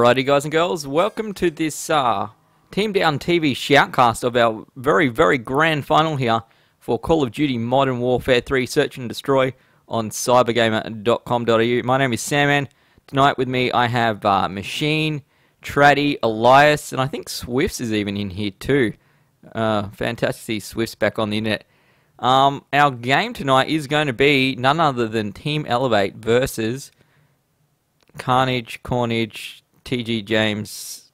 Alrighty, guys and girls, welcome to this uh, Team Down TV shoutcast of our very, very grand final here for Call of Duty Modern Warfare 3 Search and Destroy on cybergamer.com.au. My name is Sandman. Tonight with me I have uh, Machine, Traddy, Elias, and I think Swifts is even in here too. Uh, fantastic to see Swifts back on the internet. Um, our game tonight is going to be none other than Team Elevate versus Carnage, Cornage, TG James,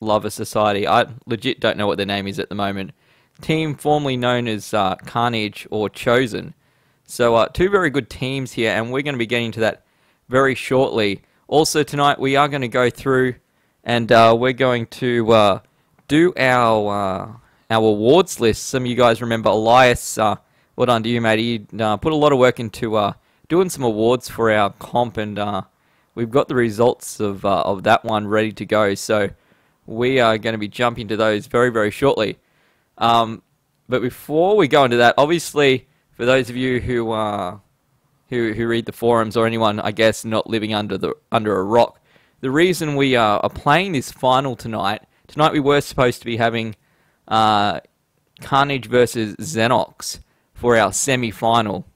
Lover Society. I legit don't know what their name is at the moment. Team formerly known as uh, Carnage or Chosen. So uh, two very good teams here, and we're going to be getting to that very shortly. Also tonight we are going to go through and uh, we're going to uh, do our uh, our awards list. Some of you guys remember Elias. Uh, well done to you, mate. He uh, put a lot of work into doing some awards for our comp, and we've got the results of uh, of that one ready to go. So we are going to be jumping to those very very shortly. Um, but before we go into that, obviously, for those of you who uh, who who read the forums or anyone, I guess, not living under the under a rock, the reason we are playing this final tonight. Tonight we were supposed to be having uh, Carnage versus Xenox for our semi-final.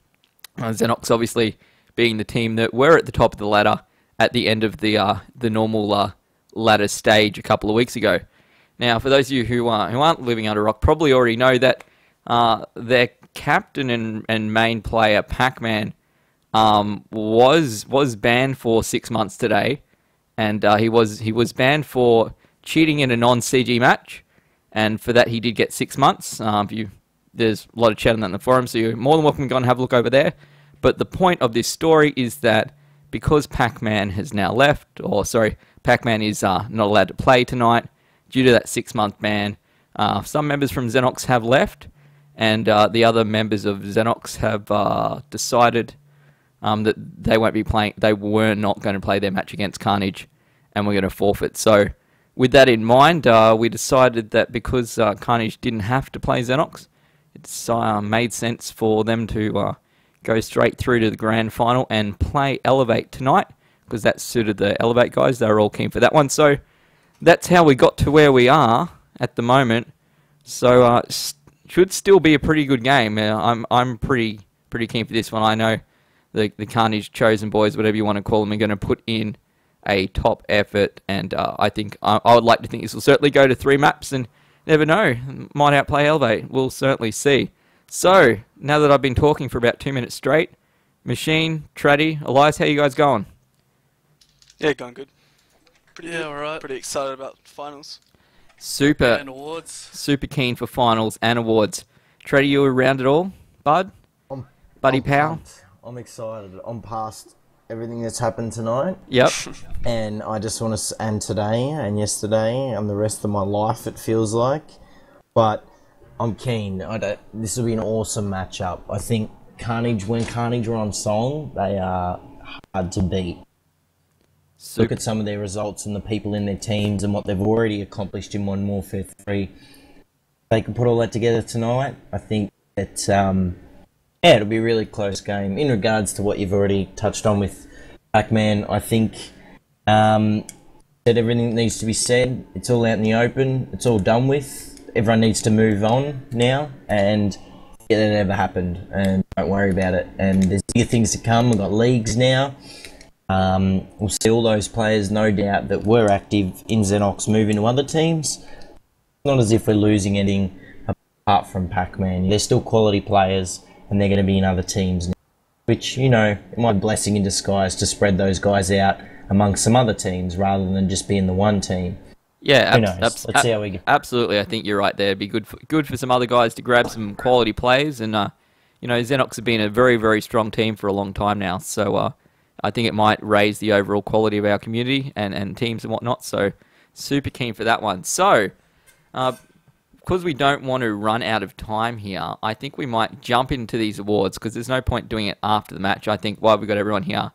Uh, Xenox obviously being the team that were at the top of the ladder at the end of the uh, the normal uh, ladder stage a couple of weeks ago. Now, for those of you who uh, who aren't living under a rock, probably already know that uh, their captain and, and main player Pac-Man um, was was banned for six months today, and uh, he was he was banned for cheating in a non-CG match and for that he did get six months. Um, you, there's a lot of chat on that in the forum, so you're more than welcome to go and have a look over there. But the point of this story is that because Pac-Man has now left, or sorry, Pac-Man is uh, not allowed to play tonight due to that six-month ban. Uh, some members from Xenox have left, and uh, the other members of Xenox have uh, decided um, that they won't be playing. They were not going to play their match against Carnage, and we're going to forfeit. So with that in mind, uh, we decided that because uh, Carnage didn't have to play Xenox, it uh, made sense for them to go straight through to the grand final and play Elevate tonight because that suited the Elevate guys. They were all keen for that one. So that's how we got to where we are at the moment. So uh, should still be a pretty good game. Uh, I'm I'm pretty pretty keen for this one. I know the the Carnage chosen boys, whatever you want to call them, are going to put in a top effort, and uh, I think I, I, would like to think this will certainly go to three maps, and never know, might outplay Elevate. We'll certainly see. So now that I've been talking for about two minutes straight, Machine, Traddy, Elias, how you guys going? Yeah, going good. Pretty yeah, alright. Pretty excited about finals. Super. And awards. Super keen for finals and awards. Traddy, you around at all, bud? I'm, Buddy I'm pal? Pumped. I'm excited. I'm past everything that's happened tonight. Yep. and I just want to, and today and yesterday and the rest of my life, it feels like. But I'm keen. This will be an awesome matchup. I think Carnage, when Carnage are on song, they are hard to beat. Super. Look at some of their results and the people in their teams and what they've already accomplished in Modern Warfare 3. They can put all that together tonight. I think that um, yeah, it'll be a really close game. In regards to what you've already touched on with Pac-Man, I think um, that everything needs to be said. It's all out in the open. It's all done with. Everyone needs to move on now, and yeah, that never happened. And don't worry about it. And there's bigger things to come. We've got leagues now. Um, we'll see all those players, no doubt, that were active in Xenox move into other teams. Not as if we're losing anything apart from Pac-Man. They're still quality players and they're going to be in other teams. Which, you know, my blessing in disguise to spread those guys out amongst some other teams rather than just being the one team. Yeah, Who knows? Let's ab- see how we go. Absolutely, I think you're right there. It'd be good for, good for some other guys to grab some quality players. And, uh, you know, Xenox have been a very, very strong team for a long time now. So uh, I think it might raise the overall quality of our community and, and teams and whatnot. So super keen for that one. So, uh, because we don't want to run out of time here, I think we might jump into these awards because there's no point doing it after the match. I think while we've got everyone here,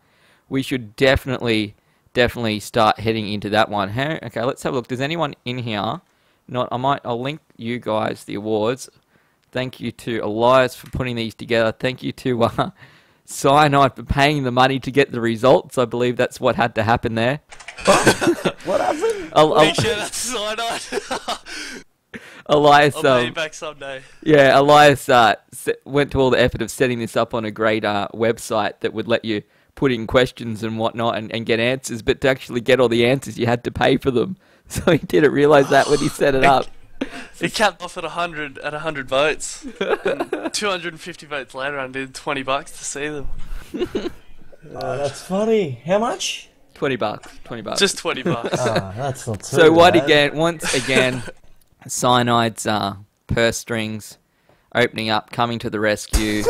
we should definitely, definitely start heading into that one. Hey, Okay, let's have a look. Does anyone in here? Not. I might. I'll link you guys the awards. Thank you to Elias for putting these together. Thank you to uh, Cyanide for paying the money to get the results. I believe that's what had to happen there. What happened? El- El- Make sure that's cyanide. Elias, I'll pay you um, back someday. yeah, Elias uh, went to all the effort of setting this up on a great uh, website that would let you put in questions and whatnot and, and get answers. But to actually get all the answers, you had to pay for them. So he didn't realize that when he set it up. It capped off at hundred at hundred votes. Two hundred and fifty votes later, I did twenty bucks to see them. Oh, that's funny. How much? Twenty bucks. Twenty bucks. Just twenty bucks. Ah, that's not too So what bad. again? Once again, cyanide's uh, purse strings opening up, coming to the rescue.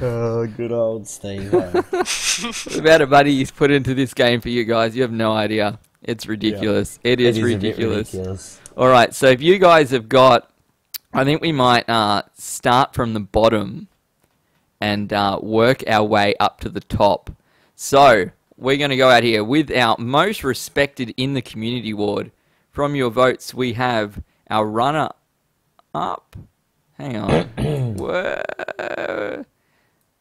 Oh, good old Steve. the amount of money he's put into this game for you guys, you have no idea. It's ridiculous. It is, It is ridiculous. ridiculous. All right, so if you guys have got, I think we might uh, start from the bottom and uh, work our way up to the top. So we're going to go out here with our most respected in the community ward. From your votes, we have our runner up. Hang on.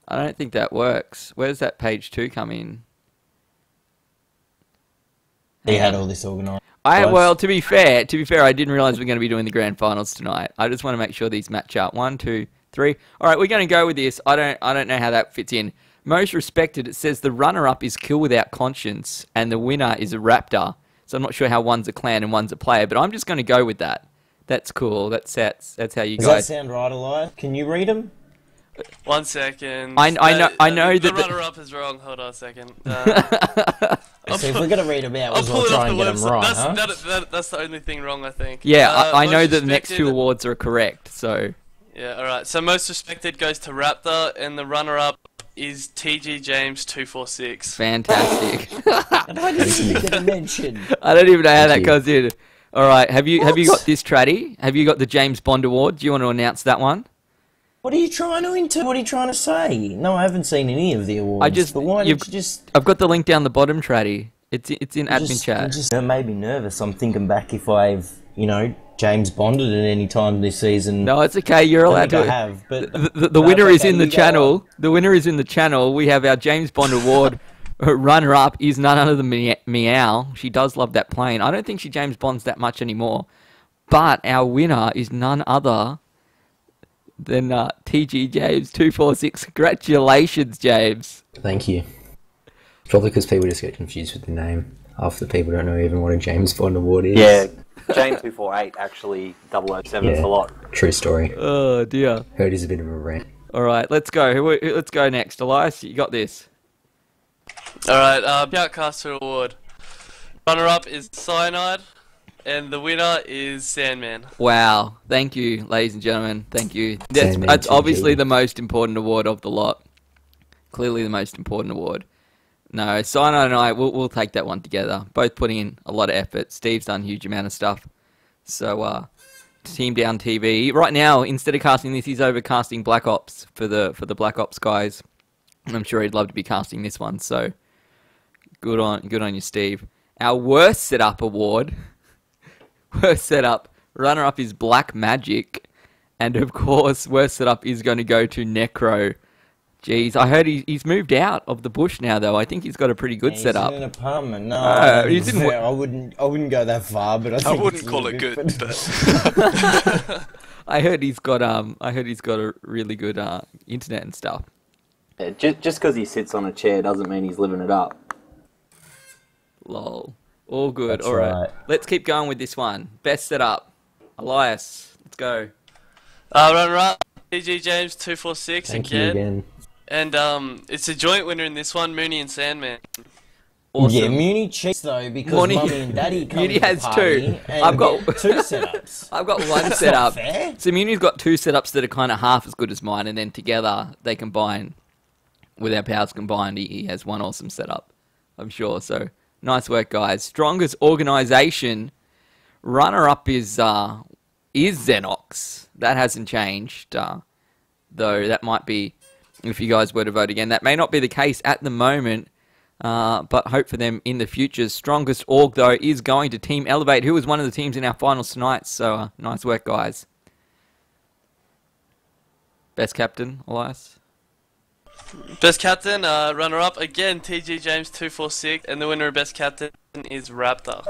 I don't think that works. Where does that page two come in? He had all this organised. I well, to be fair, to be fair, I didn't realize we are going to be doing the grand finals tonight. I just want to make sure these match up. One, two, three. All right, we're going to go with this. I don't, I don't know how that fits in. Most respected. It says the runner-up is Kill Without Conscience, and the winner is a Raptor. So I'm not sure how one's a clan and one's a player, but I'm just going to go with that. That's cool. That's that's that's how you Does that sound right, Elias? Can you read them? One second. I- I know- I Uh, know the that the- runner-up is wrong. Hold on a second. Uh, I'll So if we're gonna read them out, we'll pull it try and the get them website. right, that's, huh? that, that, that's the only thing wrong, I think. yeah, Uh, I, I know that the next two awards are correct. So Yeah, alright. So most respected goes to Raptor, and the runner-up is TG James two four six. fantastic. Why didn't you get a mention? I don't even know how that you. goes in. All right, have you have you got this Traddy? Have you got the James Bond Award? Do you want to announce that one? What are you trying to into? What are you trying to say? No, I haven't seen any of the awards. I just- But why you've- did you just? I've got the link down the bottom, Traddy. It's it's in admin just, chat. Just, it made me nervous. I'm thinking back if I've, you know, James Bonded at any time this season. No, it's okay. You're allowed think I to. have, but The, the, the No, winner is in the channel. The winner is in the channel. We have our James Bond Award. Runner up is none other than Meow. She does love that plane. I don't think she James Bonds that much anymore. But our winner is none other than uh, TG James two four six. Congratulations, James. Thank you. Probably because people just get confused with the name. Half the people don't know even what a James Bond award is. Yeah, Jane two four eight actually 007 is a lot. True story. Oh dear. Heard he's a bit of a rant. All right, let's go. Who, who- let's go next. Elias, you got this. Alright, uh, Shoutcaster Award. Runner-up is Cyanide, and the winner is Sandman. Wow. Thank you, ladies and gentlemen. Thank you. That's, Sandman that's obviously the most important award of the lot. Clearly the most important award. No, Sino and I, we'll, we'll take that one together. Both putting in a lot of effort. Steve's done a huge amount of stuff. So, uh, Team Down TV. Right now, instead of casting this, he's over casting Black Ops for the for the Black Ops guys. And I'm sure he'd love to be casting this one. So, good on good on you, Steve. Our worst setup award. Worst setup. Runner up is Black Magic. And of course, worst setup is going to go to Necro. Jeez, I heard he, he's moved out of the bush now, though. I think he's got a pretty good He's setup. in an apartment. No, Uh, I, he's in fair. I wouldn't. I wouldn't go that far, but I, I wouldn't call it good, but I heard he's got um, I heard he's got a really good uh, internet and stuff. Yeah, just just because he sits on a chair doesn't mean he's living it up. Lol. All good. That's All right. right. Let's keep going with this one. Best setup. Elias, let's go. Uh, runner-up, TG James two four six Thank you again. again. And um, it's a joint winner in this one, Mooney and Sandman. Awesome. Yeah, Muni cheats though because Muni- mummy and daddy come Muni to the has party two. I've got- two setups. I've got one That's setup. not fair. So Muni's got two setups that are kind of half as good as mine, and then together they combine. With our powers combined, he, he has one awesome setup. I'm sure. So nice work, guys. Strongest organization. Runner up is uh, is Xenox. That hasn't changed. Uh, though that might be if you guys were to vote again. That may not be the case at the moment. Uh, but hope for them in the future. Strongest org though is going to Team Elevate, who was one of the teams in our finals tonight. So uh, nice work, guys. Best captain, Elias. Best captain, uh, runner up again, TG James two four six, and the winner of best captain is Raptor.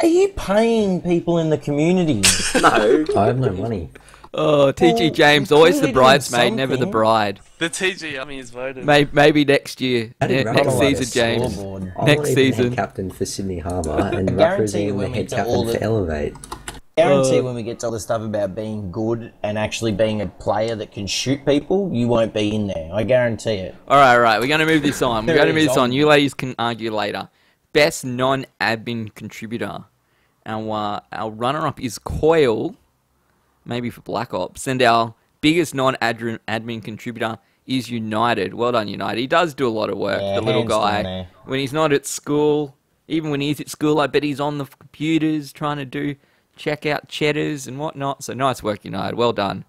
Are you paying people in the community? No. I have no money. Oh, TG Well, James, always the bridesmaid, never the bride. The TG army is voted. Maybe, maybe next year, ne- next like season, James. scoreboard. Next season. captain for Sydney Harbour, and guarantee Rapper's you even the head captain the- for Elevate. I guarantee Uh, when we get to all the stuff about being good and actually being a player that can shoot people, you won't be in there. I guarantee it. All right, all right. We're going to move this on. We're going to move this on. You ladies can argue later. Best non-admin contributor. Our uh, our runner-up is Coil, maybe for Black Ops, and our biggest non-admin admin contributor is United. Well done, United. He does do a lot of work. Yeah, the little guy. When he's not at school, even when he's at school, I bet he's on the computers trying to do check out cheddars and whatnot. So nice work, United. Well done.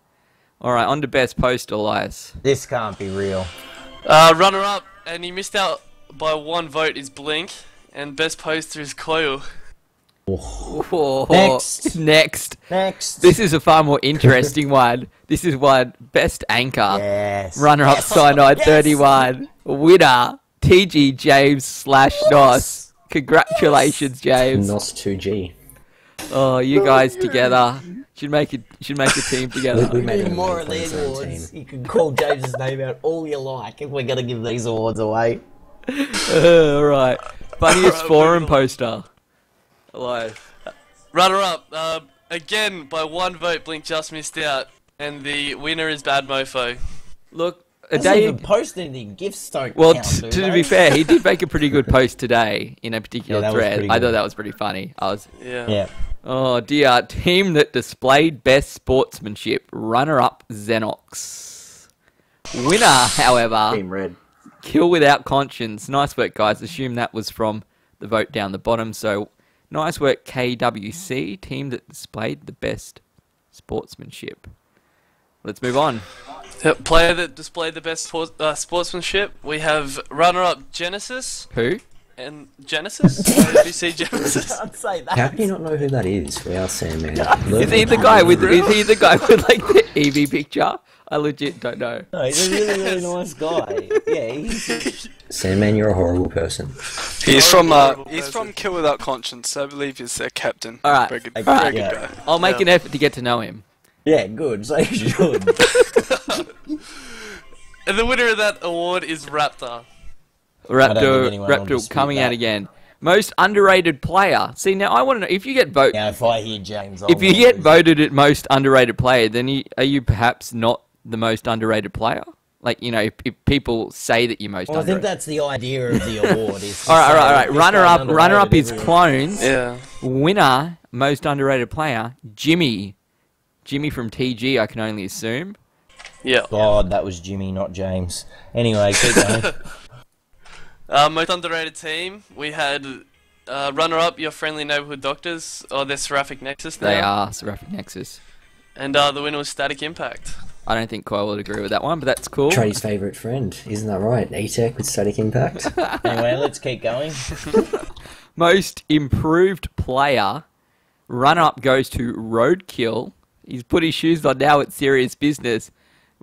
All right, on to best post, Elias. This can't be real. Uh, runner up, and he missed out by one vote is Blink, and best poster is Coil. Oh, Next. Next. Next. This is a far more interesting one. This is one best anchor. yes. Runner up Yes. Cyanide Yes. 31. Winner TG James slash Nos. Congratulations, James. NOS 2G. Oh, you guys together should make it should make a team We, we together. made it more of these 2017. awards. You can call James's name out all you like if we're gonna give these awards away. All right. Funniest Alright, forum poster. Alive. Runner up, uh, again by one vote, Blink just missed out, and the winner is Bad Mofo. Look, a Doesn't day even post anything. Gifts don't Well, count, t- do to they? be fair, he did make a pretty good post today in a particular Yeah, thread. I thought that was pretty funny. I was, Yeah. Yeah. Oh dear, team that displayed best sportsmanship, runner-up Xenox. Winner, however, Team Red. kill without conscience. Nice work, guys. Assume that was from the vote down the bottom. So, nice work, KWC, team that displayed the best sportsmanship. Let's move on. Yep, Player that displayed the best sport, uh, sportsmanship. We have runner up Genesis Who? And Genesis. Did you see Genesis? Can't say that. How do you not know who that is? We are Sandman. Is he the guy with? Is he the guy with like the EV picture? I legit don't know. No, he's a really, really nice guy. Yeah, he's, Sandman, you're a horrible person. He's from uh, he's from Kill Without Conscience. I believe he's their captain. All right. Very good, Okay, very yeah. good guy. I'll make Yeah. an effort to get to know him. yeah, good. So you should. and the winner of that award is Raptor. Raptor, think anyone will Raptor dispute coming out again. Most underrated player. See now, I want to know if you get voted. now, if I hear James, I'll If you get voted at most underrated player, then you, are you perhaps not the most underrated player? Like you know, if, if people say that you're most Well, I think that's the idea of the award. Is to all right, all right, all say right. this Runner up, runner up is everywhere. clones. Yeah. Winner, most underrated player, Jimmy. Jimmy from TG, I can only assume. Yeah. God, that was Jimmy, not James. Anyway, keep going. Uh, most underrated team. We had uh, runner up your friendly neighborhood doctors, or their Seraphic Nexus now. They are Seraphic Nexus. And uh, the winner was Static Impact. I don't think Kyle would agree with that one, but that's cool. Tradi's favourite friend, isn't that right? E-Tech with Static Impact. anyway, let's keep going. Most improved player, runner-up goes to Roadkill. He's put his shoes on now. It's serious business.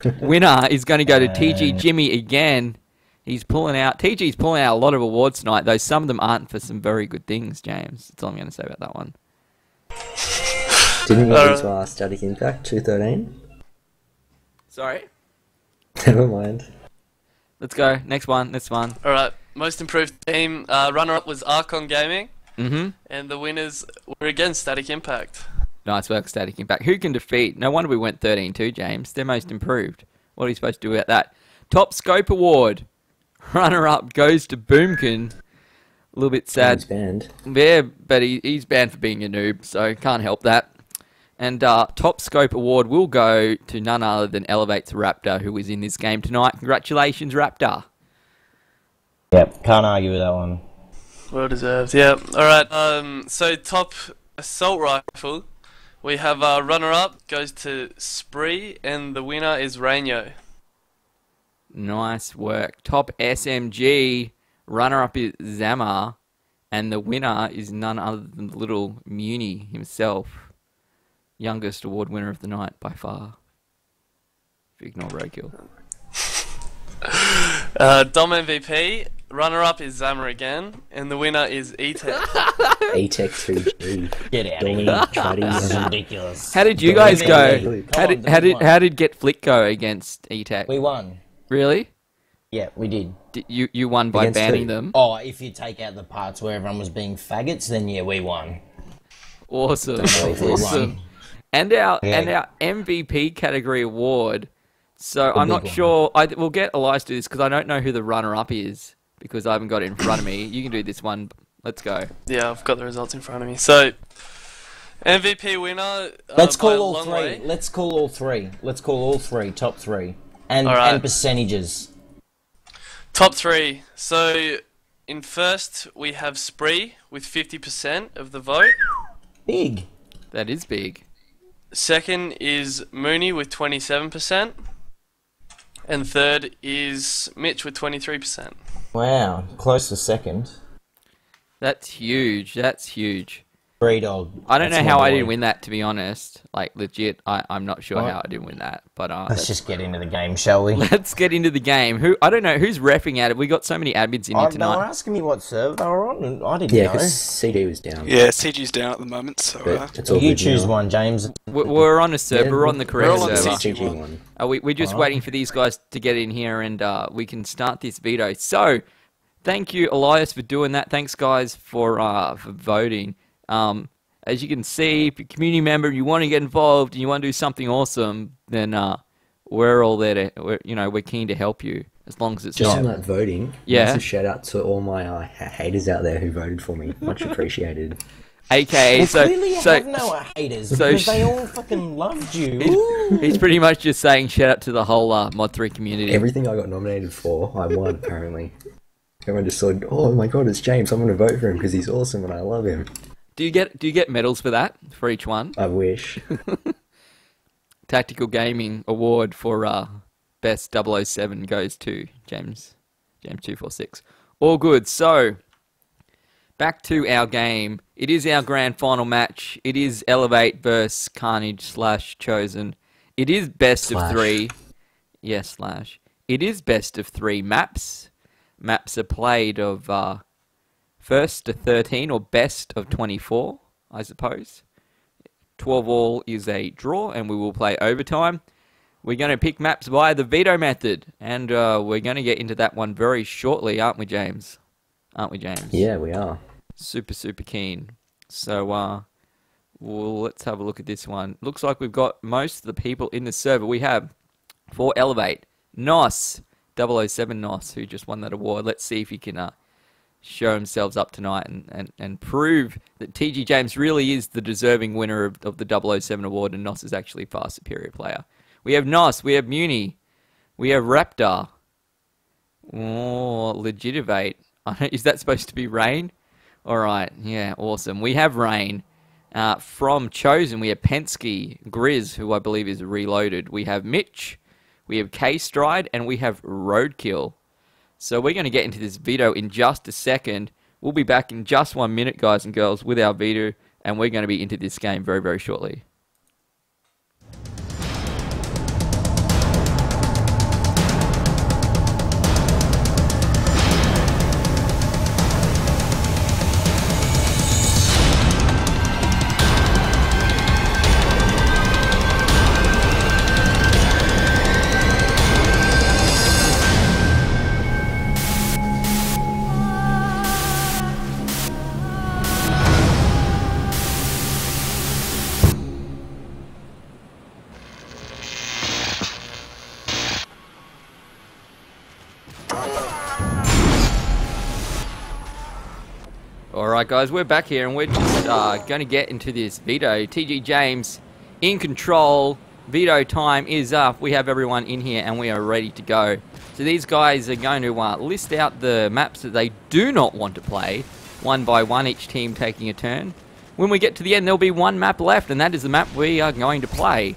Winner is going to go to TG Jimmy again. He's pulling out. TG's pulling out a lot of awards tonight, though some of them aren't for some very good things. James, that's all I'm going to say about that one. Didn't you Uh, lose our Static Impact 213? Sorry. Never mind. Let's go. Next one. Next one. Alright, most improved team. Uh, runner up was Archon Gaming, Mm-hmm. and the winners were again Static Impact. Nice work, Static Impact. Who can defeat? No wonder we went 13-2, James. They're most improved. What are you supposed to do about that? Top Scope Award. Runner-up goes to Boomkin. A little bit sad. James Band. Yeah, but he, he's banned for being a noob, so can't help that. And uh, top scope award will go to none other than Elevates Raptor, who was in this game tonight. Congratulations, Raptor. Yep, can't argue with that one. Well deserved. Yeah. Alright, um, so top assault rifle. We have our runner up goes to Spree, and the winner is Rainyo. Nice work. Top SMG runner up is Zamar, and the winner is none other than the little Muni himself. Youngest award winner of the night by far. If ignore Roadkill. Uh, Dom MVP. Runner up is Zama again, and the winner is E E-Tech. E-Tech 2G. Get out of here. This is ridiculous. How did you guys go? How did on, how did how did Get Flick go against E-Tech? We won. Really? Yeah, we did. Did you you won by Against banning who? them. Oh, if you take out the parts where everyone was being faggots, then yeah, we won. Awesome, we awesome. won. And our Yeah. and our MVP category award. So I'm not one. sure. I we'll get Elias to do this because I don't know who the runner up is because I haven't got it in front of me. You can do this one. Let's go. yeah, I've got the results in front of me. So, MVP winner. Uh, Let's call all three. way. Let's call all three. Let's call all three. Top three. And, All right. and percentages. Top three. So, in first we have Spree with 50% of the vote. Big. That is big. Second is Mooney with 27%. And third is Mitch with 23%. Wow. Close to second. That's huge. That's huge. Three dog. I don't That's know my how I didn't win that to be honest. Like legit, I, I'm not sure What? how I didn't win that. But uh, Let's just get into the game, shall we? let's get into the game. Who I don't know who's refing at it. We got so many admins in here Oh, they were tonight. asking me what server they were on, and I didn't Yeah, know. because CG was down. Yeah, CG's down at the moment, so uh, But it's all You good choose now. one, James. We're, we're on a server. Yeah, we're on the we're correct all on server. CG CG one. one. Uh, we, we're just Oh. waiting for these guys to get in here and uh, we can start this video. So, thank you, Elias, for doing that. Thanks, guys, for uh, for voting. Um, as you can see, if you're a community member, you want to get involved and you want to do something awesome, then uh, we're all there to, we're, you know, we're keen to help you as long as it's Just not. on that voting, Yeah. massive shout out to all my uh, haters out there who voted for me. Much appreciated. AKA, Well, so, clearly you so have no haters so because they all fucking loved you. Ooh. he's pretty much just saying shout out to the whole uh, Mod 3 community. Everything I got nominated for, I won apparently. Everyone just said, "Oh my god, it's James! I'm going to vote for him because he's awesome and I love him." Do you get do you get medals for that for each one? I wish. Tactical Gaming Award for uh, Best 007 goes to James James 246. All good. So, back to our game. It is our grand final match. It is Elevate versus Carnage slash Chosen. It is best of three. Yes, slash. It is best of three maps. Maps are played of uh, first to 13 or best of 24, I suppose. 12 all is a draw, and we will play overtime. We're going to pick maps via the veto method, and uh, we're going to get into that one very shortly, aren't we, James? Aren't we, James? Yeah, we are. Super, super keen. So, uh, well, let's have a look at this one. Looks like we've got most of the people in the server. We have for Elevate, Nos, 007 Nos, who just won that award. Let's see if he can uh, show themselves up tonight and, and, and prove that TG James really is the deserving winner of, of the 007 award and Nos is actually a far superior player. We have Nos, we have Muni, we have Raptor. Oh, Legitivate. Is that supposed to be Rain? All right, yeah, awesome. We have Rain. Uh, from Chosen, we have Penske, Grizz, who I believe is reloaded. We have Mitch, we have K Stride, and we have Roadkill. So we're going to get into this veto in just a second. We'll be back in just one minute, guys and girls, with our veto, and we're going to be into this game very, very shortly. Guys, we're back here, and we're just uh, going to get into this veto. TG James in control. Veto time is up. We have everyone in here, and we are ready to go. So these guys are going to uh, list out the maps that they do not want to play, one by one, each team taking a turn. When we get to the end, there'll be one map left, and that is the map we are going to play.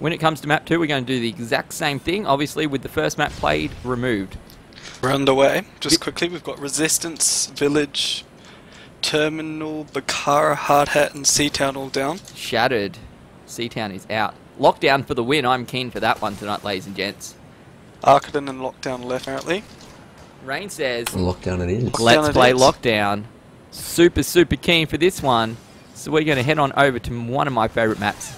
When it comes to map two, we're going to do the exact same thing, obviously with the first map played removed. we're underway. Just quickly, we've got Resistance, Village, Terminal, Bakaara, Hard Hat, and Seatown all down. Shattered. Seatown is out. Lockdown for the win. I'm keen for that one tonight, ladies and gents. Arcaden and Lockdown left, apparently. Rain says, Lockdown it is. let's it play is. Lockdown. Super, super keen for this one. So we're going to head on over to one of my favourite maps.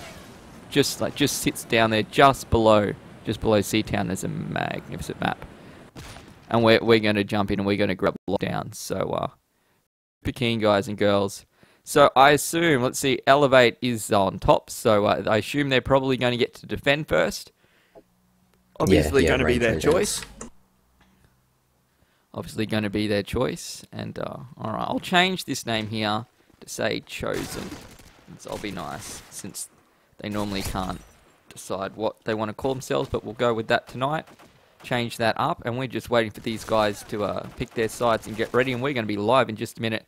Just like, just sits down there just below, just below Seatown. There's a magnificent map. And we're, we're going to jump in and we're going to grab Lockdown. So, uh, super keen guys and girls. So I assume, let's see, Elevate is on top. So uh, I assume they're probably going to get to defend first. Obviously yeah, going to be their choice obviously going to be their choice. And uh, all right, I'll change this name here to say chosen. I'll be nice since they normally can't decide what they want to call themselves, but we'll go with that tonight. Change that up, and we're just waiting for these guys to uh, pick their sides and get ready. And we're going to be live in just a minute.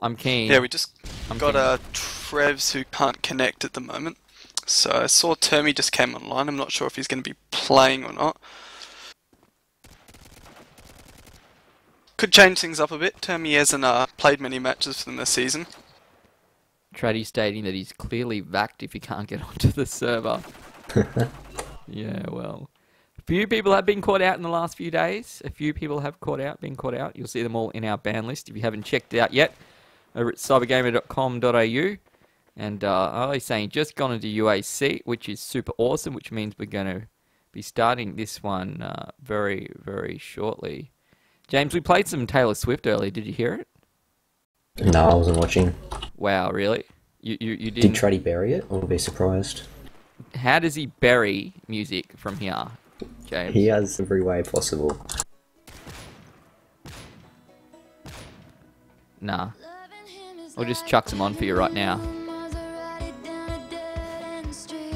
I'm keen. Yeah, we just I'm got keen. uh, Trevs who can't connect at the moment. So I saw Termy just came online. I'm not sure if he's going to be playing or not. Could change things up a bit. Termy hasn't uh, played many matches for them this season. Tradie stating that he's clearly vacked if he can't get onto the server. yeah, well. Few people have been caught out in the last few days. A few people have caught out, been caught out. You'll see them all in our ban list if you haven't checked out yet. Over at cybergamer.com.au. And uh, I was saying just gone into UAC, which is super awesome, which means we're going to be starting this one uh, very, very shortly. James, we played some Taylor Swift earlier. Did you hear it? No, I wasn't watching. Wow, really? You you, you Did didn't? Bury it? I'll be surprised. How does he bury music from here, James? He has every way possible. Nah. I'll just chuck some on for you right now.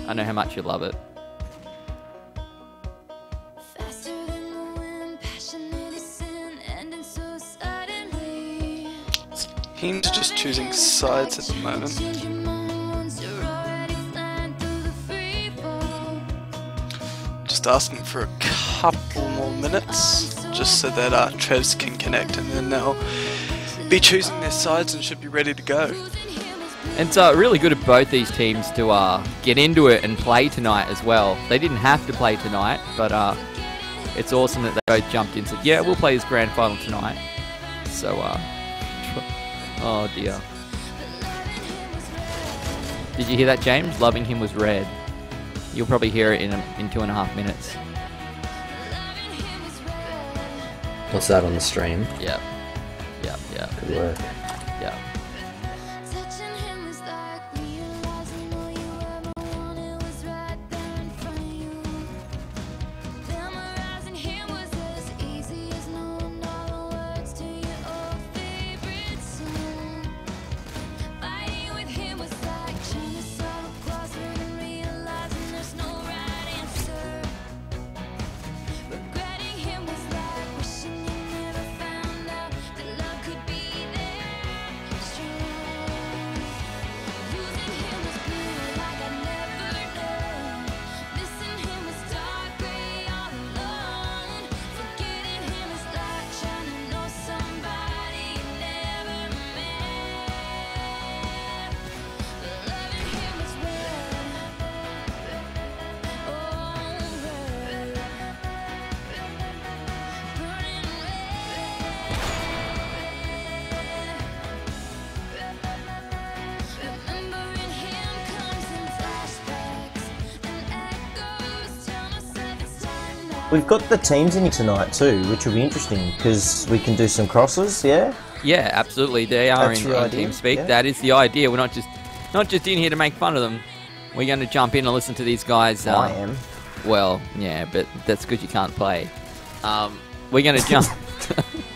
I know how much you love it. He's just choosing sides at the moment. Just asking for a couple more minutes, just so that uh, Trevs can connect, and then they'll be choosing their sides and should be ready to go. And it's uh, really good of both these teams to uh, get into it and play tonight as well. They didn't have to play tonight, but uh, it's awesome that they both jumped in and said, yeah, we'll play this grand final tonight. So, uh, oh dear. Did you hear that, James? Loving him was red. You'll probably hear it in, a, in two and a half minutes. What's that on the stream? Yep. Yep, yep, Good work. We've got the teams in here tonight too, which will be interesting because we can do some crosses. Yeah. Yeah, absolutely. They are That's in your on idea, TeamSpeak. yeah. That is the idea. We're not just not just in here to make fun of them. We're going to jump in and listen to these guys. Uh, I am. Well, yeah, but that's because you can't play. Um, we're going to jump.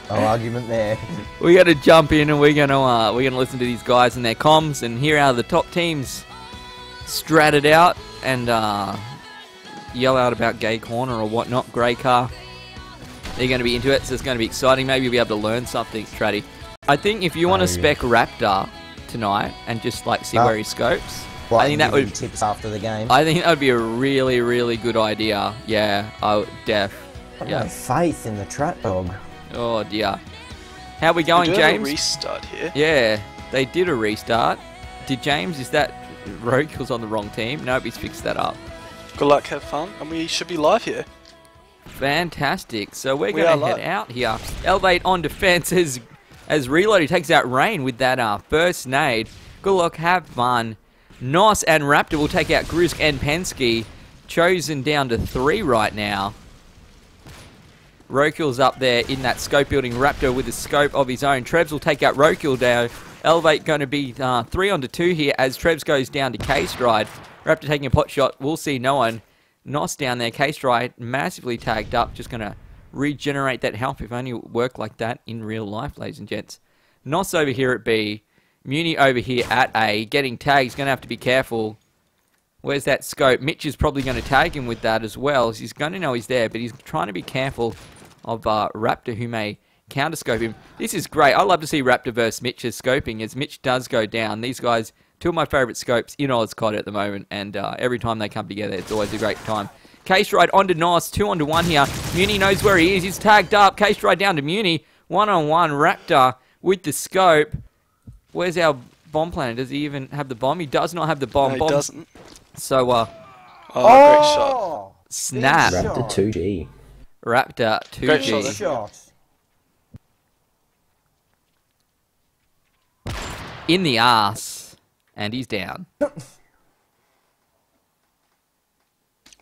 No argument there. we're going to jump in and we're going to uh, we're going to listen to these guys and their comms and hear how the top teams strat it out and uh, yell out about gay corner or whatnot. Grey car. They're going to be into it, so it's going to be exciting. Maybe you'll be able to learn something, Traddy. I think if you want to Oh, yeah. spec Raptor tonight and just like see where he scopes, Well, I think that would tips after the game. I think that would be a really, really good idea. Yeah, I def. I've Yeah. no faith in the trap dog. Oh dear. How we We going, do have a James? restart here. Yeah, they did a restart. Did James? Is that Rogue was on the wrong team? Nope, he's fixed that up. Good luck, have fun, and we should be live here. Fantastic. So we're We going to head live. out here. Elevate on defense as as reload. He takes out Rain with that uh, burst nade. Good luck. Have fun. Nos and Raptor will take out Grusk and Pensky. Chosen down to three right now. Roadkill's up there in that scope building Raptor with a scope of his own. Trevs will take out Rokil down. Elevate going to be uh, three onto two here as Trevs goes down to K Stride. Raptor taking a pot shot. We'll see no one. Nos down there. K-Stride massively tagged up. Just going to regenerate that health if only it worked like that in real life, ladies and gents. Nos over here at B. Muni over here at A. Getting tagged. He's going to have to be careful. Where's that scope? Mitch is probably going to tag him with that as well. He's going to know he's there, but he's trying to be careful of uh, Raptor, who may counterscope him. This is great. I love to see Raptor versus Mitch's scoping as Mitch does go down. These guys, two of my favourite scopes in OzCOD at the moment, and uh, every time they come together, it's always a great time. K-Stride onto Nos, two onto one here. Muni knows where he is. He's tagged up. K-Stride down to Muni. One on one. Raptor with the scope. Where's our bomb planner? Does he even have the bomb? He does not have the bomb. No, he Bomb- doesn't. So, uh, Oh, great shot. snap. Big Raptor 2G. Raptor 2G. there. shot. in the ass. And he's down.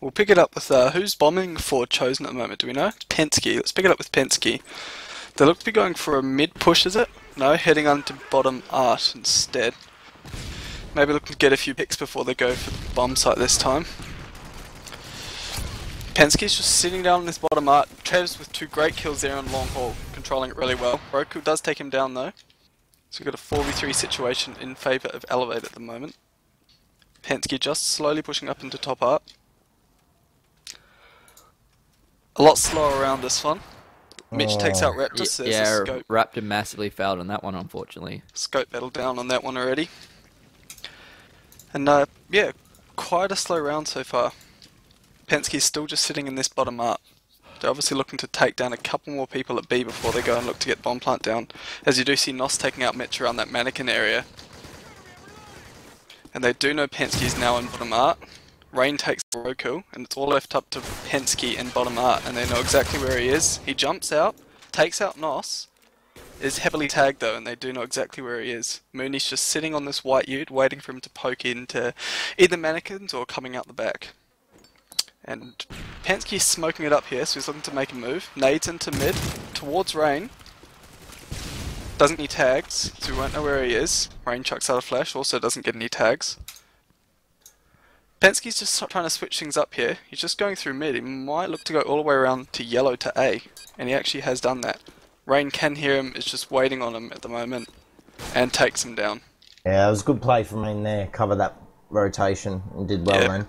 We'll pick it up with uh, who's bombing for Chosen at the moment. Do we know? It's Pensky. Let's pick it up with Pensky. They look to be going for a mid push, is it? No, heading on to bottom art instead. Maybe looking to get a few picks before they go for the bomb site this time. Pensky's just sitting down on this bottom art. Trev's with two great kills there on long haul, controlling it really well. Roku does take him down though. So we've got a 4v3 situation in favour of Elevate at the moment. Pensky just slowly pushing up into top art. A lot slower around this one. Mitch takes out Y- Raptor, so there's yeah, a scope, Raptor massively failed on that one, unfortunately. scope battle down on that one already. And uh, yeah, quite a slow round so far. Penske's still just sitting in this bottom art. They're obviously looking to take down a couple more people at B before they go and look to get bomb plant down. As you do see Nos taking out Mitch around that mannequin area. And they do know Penske's now in bottom art. Rain takes Roku, and it's all left up to Penske and bottom art, and they know exactly where he is. He jumps out, takes out Nos, is heavily tagged though, and they do know exactly where he is. Mooney's just sitting on this white ute, waiting for him to poke into either mannequins or coming out the back. And Penske's smoking it up here, so he's looking to make a move. Nades into mid, towards Rain. Doesn't need tags, so we won't know where he is. Rain chucks out a flash, also doesn't get any tags. Penske's just trying to switch things up here. He's just going through mid. He might look to go all the way around to yellow to A, and he actually has done that. Rain can hear him, is just waiting on him at the moment, and takes him down. Yeah, it was a good play from Rain there. Cover that rotation and did well, Yeah. man.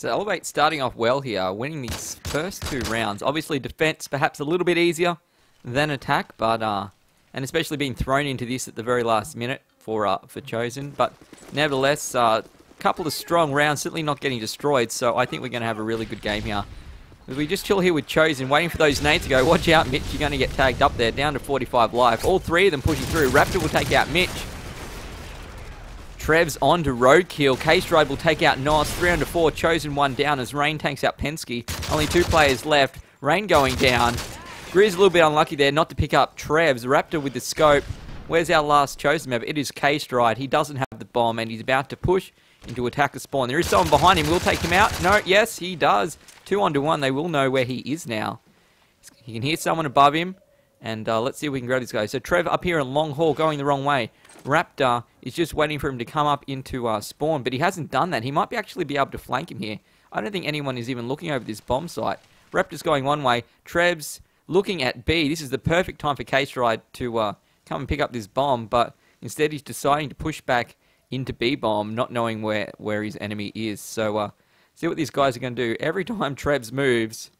So Elevate starting off well here, winning these first two rounds. Obviously defense perhaps a little bit easier than attack, but uh, and especially being thrown into this at the very last minute for uh, for Chosen. But nevertheless, a uh, couple of strong rounds, certainly not getting destroyed. So I think we're going to have a really good game here. We just chill here with Chosen, waiting for those nades to go. Watch out, Mitch, you're going to get tagged up there, down to 45 life. All three of them pushing through. Raptor will take out Mitch. Trev's on to roadkill. K-Stride will take out Nos. 3 under 4. Chosen one down as Rain takes out Penske. Only two players left. Rain going down. Grizz a little bit unlucky there not to pick up Trev's. Raptor with the scope. Where's our last Chosen member? It is K-Stride. He doesn't have the bomb and he's about to push into attacker spawn. There is someone behind him. We'll take him out. No, yes, he does. Two onto one. They will know where he is now. He can hear someone above him. And uh, let's see if we can grab this guy. So Trev up here in long haul going the wrong way. Raptor is just waiting for him to come up into uh, spawn, but he hasn't done that. He might be actually be able to flank him here. I don't think anyone is even looking over this bomb site. Raptor's going one way. Trev's looking at B. This is the perfect time for K-Stride to uh, come and pick up this bomb, but instead he's deciding to push back into B bomb, not knowing where, where his enemy is. So uh, see what these guys are going to do. Every time Trev's moves,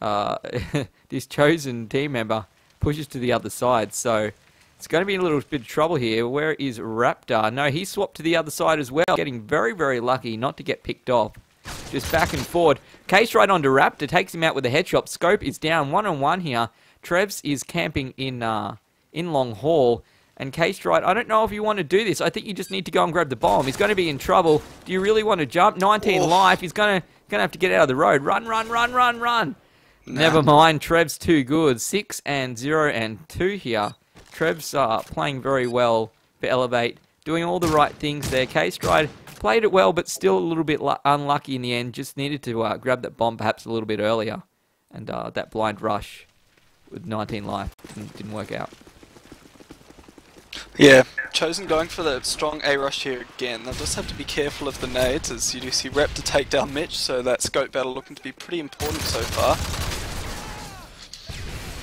uh, this chosen team member pushes to the other side. So it's going to be in a little bit of trouble here. Where is Raptor? No, he swapped to the other side as well. Getting very, very lucky not to get picked off. Just back and forward. K-Stride onto Raptor. Takes him out with a headshot. Scope is down one on one here. Trevs is camping in uh, in Long Hall. And K-Stride, I don't know if you want to do this. I think you just need to go and grab the bomb. He's going to be in trouble. Do you really want to jump? 19 Oof. life. He's going to Gonna have to get out of the road. Run, run, run, run, run. Never mind. Trev's too good. Six and zero and two here. Trev's uh, playing very well for Elevate, doing all the right things there. K Stride played it well, but still a little bit unlucky in the end. Just needed to uh, grab that bomb perhaps a little bit earlier, and uh, that blind rush with 19 life didn't, didn't work out. Yeah, Chosen going for the strong A rush here again. They'll just have to be careful of the nades as you do see Rep to take down Mitch, so that scope battle looking to be pretty important so far.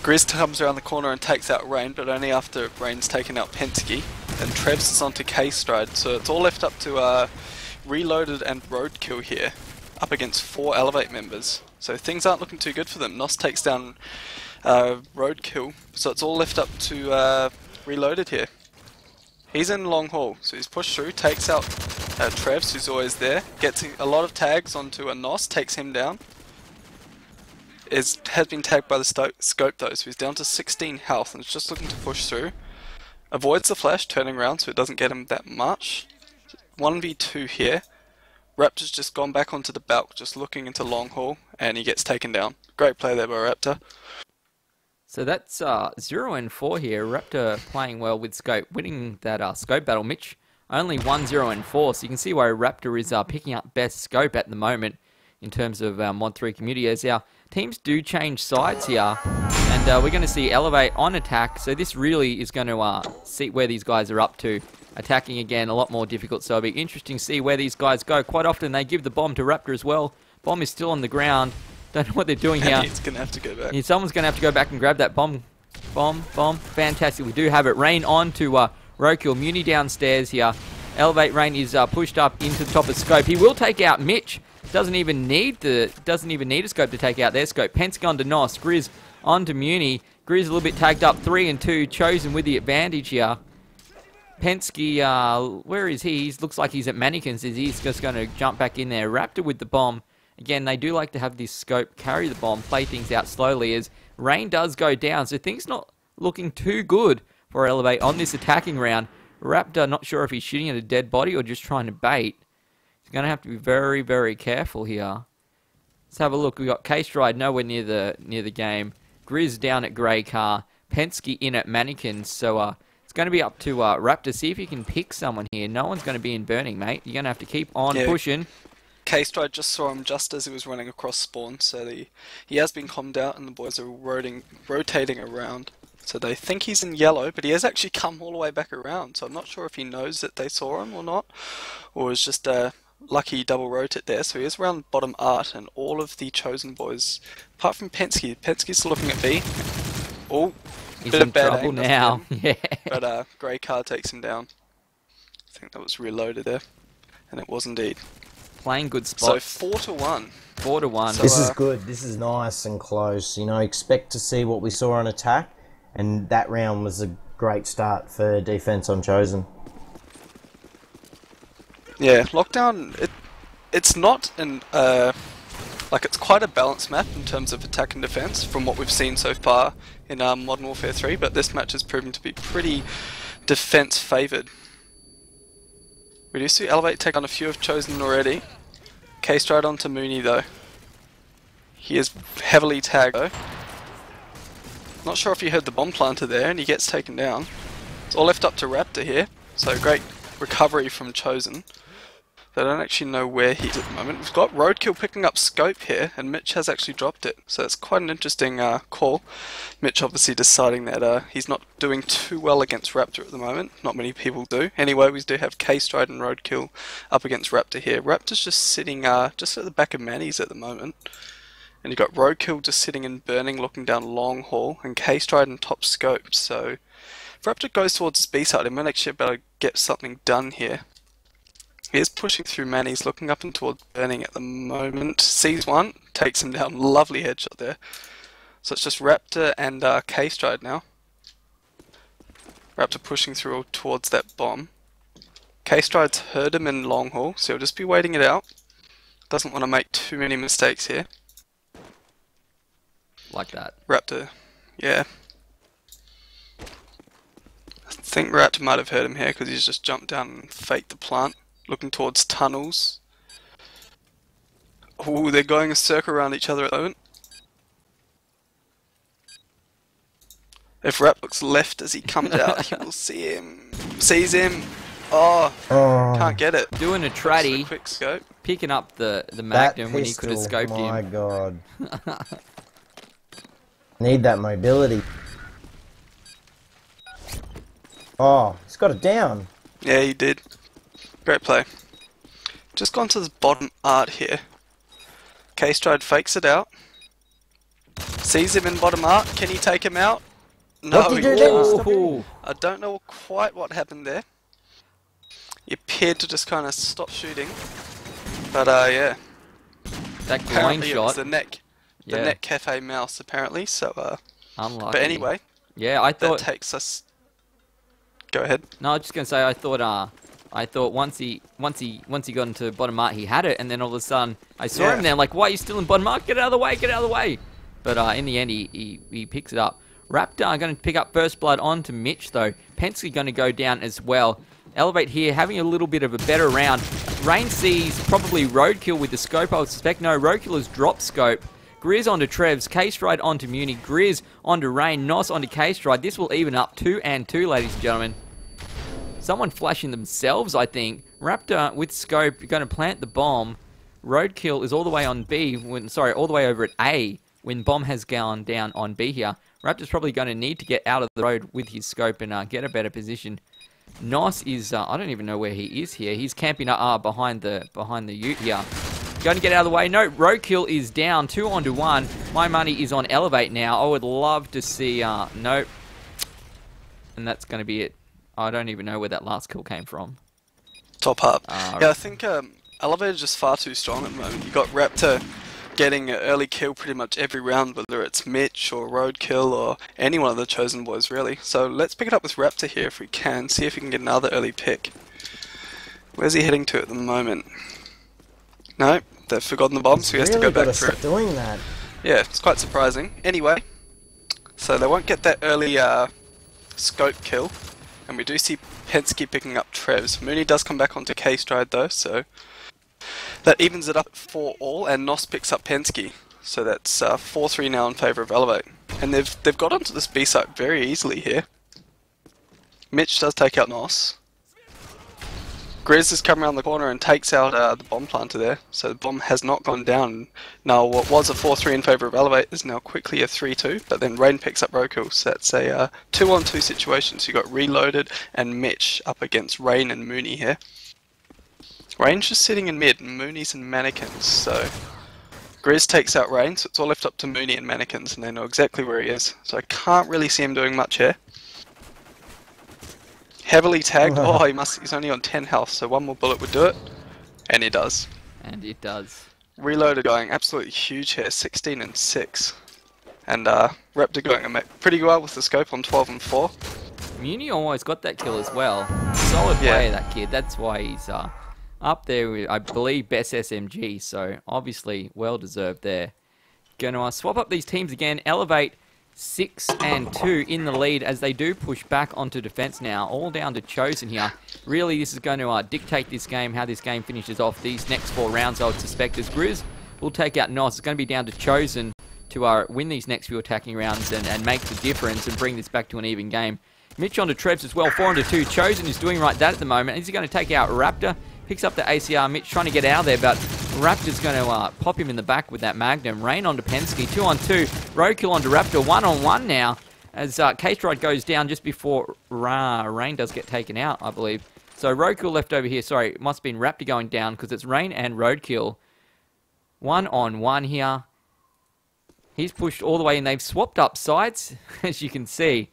Grizz comes around the corner and takes out Rain, but only after Rain's taken out Pensky. And Trevs is onto K Stride, so it's all left up to uh, Reloaded and Roadkill here, up against four Elevate members. So things aren't looking too good for them. Nos takes down uh, Roadkill, so it's all left up to uh, Reloaded here. He's in long haul, so he's pushed through, takes out uh, Trevs, who's always there, gets a lot of tags onto a Nos, takes him down. Is has been tagged by the scope though, so he's down to 16 health and is just looking to push through. Avoids the flash, turning around so it doesn't get him that much. 1v2 here. Raptor's just gone back onto the balk, just looking into long haul, and he gets taken down. Great play there by Raptor. So that's uh, 0 and 4 here. Raptor playing well with Scope, winning that uh, Scope battle. Mitch only 1 0 and 4, so you can see why Raptor is uh, picking up best Scope at the moment in terms of uh, Mod 3 community. As our teams do change sides here, and uh, we're going to see Elevate on attack, so this really is going to uh, see where these guys are up to. Attacking again, a lot more difficult, so it'll be interesting to see where these guys go. Quite often they give the bomb to Raptor as well. Bomb is still on the ground. Don't know what they're doing here. And he's gonna have to go back. Yeah, someone's going to have to go back and grab that bomb. Bomb, bomb. Fantastic. We do have it. Rain on to uh, Roadkill. Muni downstairs here. Elevate Rain is uh, pushed up into the top of scope. He will take out Mitch. Doesn't even need the doesn't even need a scope to take out their scope. Pentagon to Nos. Grizz on to Muni. Grizz a little bit tagged up. Three and two. Chosen with the advantage here. Pensky, uh, where is he? He looks like he's at Mannequins. Is he's just going to jump back in there? Raptor with the bomb. Again, they do like to have this scope carry the bomb, play things out slowly as rain does go down. So things not looking too good for Elevate on this attacking round. Raptor, not sure if he's shooting at a dead body or just trying to bait. Going to have to be very, very careful here. Let's have a look. We've got K Stride nowhere near the near the game. Grizz down at Grey Car. Pensky in at Mannequins. So uh, it's going to be up to uh, Raptor. See if he can pick someone here. No one's going to be in Burning, mate. You're going to have to keep on Yeah. pushing. K Stride just saw him just as he was running across spawn, so the, he has been calmed out and the boys are rotating, rotating around. So they think he's in yellow, but he has actually come all the way back around, so I'm not sure if he knows that they saw him or not, or is just a lucky double rotate there. So he is around bottom art, and all of the chosen boys, apart from Pensky, Pensky's still looking at B. Oh, He's bit in of bad trouble now. Yeah. but uh, Grey Car takes him down. I think that was reloaded there, and it was indeed. Playing good spot. So four to one. four to one. so- This is uh, good. This is nice and close. You know, expect to see what we saw on attack, and that round was a great start for defense on Chosen. Yeah, lockdown. It it's not an uh like it's quite a balanced map in terms of attack and defense from what we've seen so far in um, Modern Warfare 3, but this match has proven to be pretty defense favored. We do see Elevate take on a few have chosen already. K-Stride onto Mooney though. He is heavily tagged though. Not sure if you heard the bomb planter there, and he gets taken down. It's all left up to Raptor here, so great recovery from Chosen. They don't actually know where he is at the moment. We've got Roadkill picking up scope here, and Mitch has actually dropped it. So it's quite an interesting uh, call. Mitch obviously deciding that uh, he's not doing too well against Raptor at the moment. Not many people do. Anyway, we do have K-Stride and Roadkill up against Raptor here. Raptor's just sitting uh, just at the back of Manny's at the moment. And you've got Roadkill just sitting and burning, looking down long haul, and K-Stride and top scope. So Raptor goes towards his B side, might actually be able to get something done here. He is pushing through man, he's looking up and towards burning at the moment. Sees one, takes him down, lovely headshot there. So it's just Raptor and uh, K-Stride now. Raptor pushing through towards that bomb. K-Stride's heard him in long haul, so he'll just be waiting it out. Doesn't want to make too many mistakes here. like that. Raptor, yeah. I think Raptor might have heard him here because he's just jumped down and faked the plant, looking towards tunnels. Oh, they're going a circle around each other at the moment. If Rap looks left as he comes out, he will see him. Sees him. Oh, Oh, can't get it. Doing a Just a traddy, quick scope. picking up the, the that Magnum when he could have scoped my him. My god. Need that mobility. Oh, he's got it down. Yeah, he did. Great play. Just gone to the bottom art here. K Stride fakes it out. Sees him in bottom art. Can he take him out? No, What did he do? can't. Stop it. Ooh. I don't know quite what happened there. He appeared to just kind of stop shooting. But uh, yeah, That groin apparently it was the neck, the Yeah, neck cafe mouse apparently. So uh, unlucky. but anyway, Yeah, I thought... that takes us. Go ahead. No, I was just gonna say I thought uh I thought once he once he once he got into bottom mark he had it and then all of a sudden I saw Yeah. him there like why are you still in bottom mark? Get out of the way, get out of the way. But uh, in the end he, he, he picks it up. Raptor going to pick up first blood on to Mitch though. Penske going to go down as well. Elevate here having a little bit of a better round. Rain sees probably roadkill with the scope I would suspect. No, roadkill has dropped scope. Grizz onto Trevs, K-Stride onto Muni, Grizz onto Rain, Nos onto K-Stride. This will even up 2 and 2, ladies and gentlemen. Someone flashing themselves, I think. Raptor with scope going to plant the bomb. Roadkill is all the way on B. When sorry, all the way over at A. When bomb has gone down on B here. Raptor's probably going to need to get out of the road with his scope and uh, get a better position. Nos is uh, I don't even know where he is here. He's camping uh, behind the behind the Ute here. Going to get out of the way. No, roadkill is down. Two onto one. My money is on elevate now. I would love to see. Uh, nope. And that's going to be it. I don't even know where that last kill came from. Top up. Ah, yeah, I think um, Elevate's just far too strong at the moment. You got Raptor getting an early kill pretty much every round, whether it's Mitch or Roadkill or any one of the chosen boys, really. So let's pick it up with Raptor here if we can, see if we can get another early pick. Where's he heading to at the moment? No, they've forgotten the bomb, so he has to go back for it. doing that. Yeah, it's quite surprising. Anyway, so they won't get that early uh, scope kill, and we do see Penske picking up Trevs. Mooney does come back onto K Stride though, so that evens it up for all, and Nos picks up Penske. So that's uh, 4-3 now in favour of Elevate. And they've they've got onto this B site very easily here. Mitch does take out Nos. Grizz has come around the corner and takes out uh, the bomb planter there, so the bomb has not gone down. Now, what was a 4-3 in favour of Elevate is now quickly a 3-2, but then Rain picks up Roku, so that's a uh, 2-on-2 situation. So you got Reloaded and Mitch up against Rain and Mooney here. Rain's just sitting in mid, and Mooney's in Mannequins, so... Grizz takes out Rain, so it's all left up to Mooney and Mannequins, and they know exactly where he is. So I can't really see him doing much here. Heavily tagged. Oh, he must. He's only on 10 health, so one more bullet would do it. And he does. And it does. Reloaded going absolutely huge here, 16 and 6. And uh, Raptor going pretty well with the scope on 12 and 4. Muni almost got that kill as well. Solid Yeah. player, that kid. That's why he's uh, up there with, I believe, best SMG. So obviously, well deserved there. Going to uh, swap up these teams again. Elevate six and two in the lead as they do push back onto defense now. All down to Chosen here. Really, this is going to uh, dictate this game, how this game finishes off these next four rounds. I would suspect as Grizz will take out Nos. It's going to be down to Chosen to uh, win these next few attacking rounds and, and make the difference and bring this back to an even game. Mitch onto Trevs as well, 4 onto 2. Chosen is doing right that at the moment. Is he going to take out Raptor? Picks up the ACR. Mitch trying to get out there, but Raptor's going to uh, pop him in the back with that Magnum. Rain onto Penske, 2 on 2. Roadkill onto Raptor, 1 on 1 now. As uh, K-Stride goes down just before Ra- Rain does get taken out, I believe. So Roadkill left over here. Sorry, it must have been Raptor going down because it's Rain and Roadkill. One on one here. He's pushed all the way and they've swapped up sides, as you can see.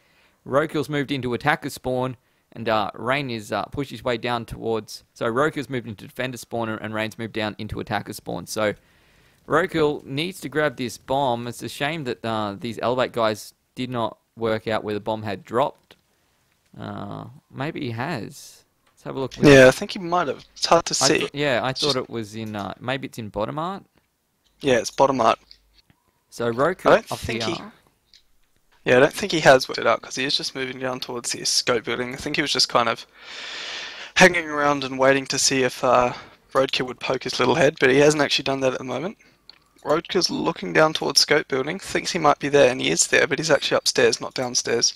Roadkill's moved into attacker spawn, and uh, Rain is uh, pushed his way down towards. So Roadkill's moved into defender spawn, and Rain's moved down into attacker spawn. So Roadkill needs to grab this bomb. It's a shame that uh, these Elevate guys did not work out where the bomb had dropped. Uh, maybe he has. Let's have a look. Yeah, I think he might have. It's hard to I see. yeah, I thought it was in. Uh, maybe it's in bottom art. Yeah, it's bottom art. So Roku I don't think here. he- Yeah, I don't think he has worked it out because he is just moving down towards the scope building. I think he was just kind of hanging around and waiting to see if uh, Roadkill would poke his little head, but he hasn't actually done that at the moment. Roadkill's looking down towards Scope Building, thinks he might be there, and he is there, but he's actually upstairs, not downstairs.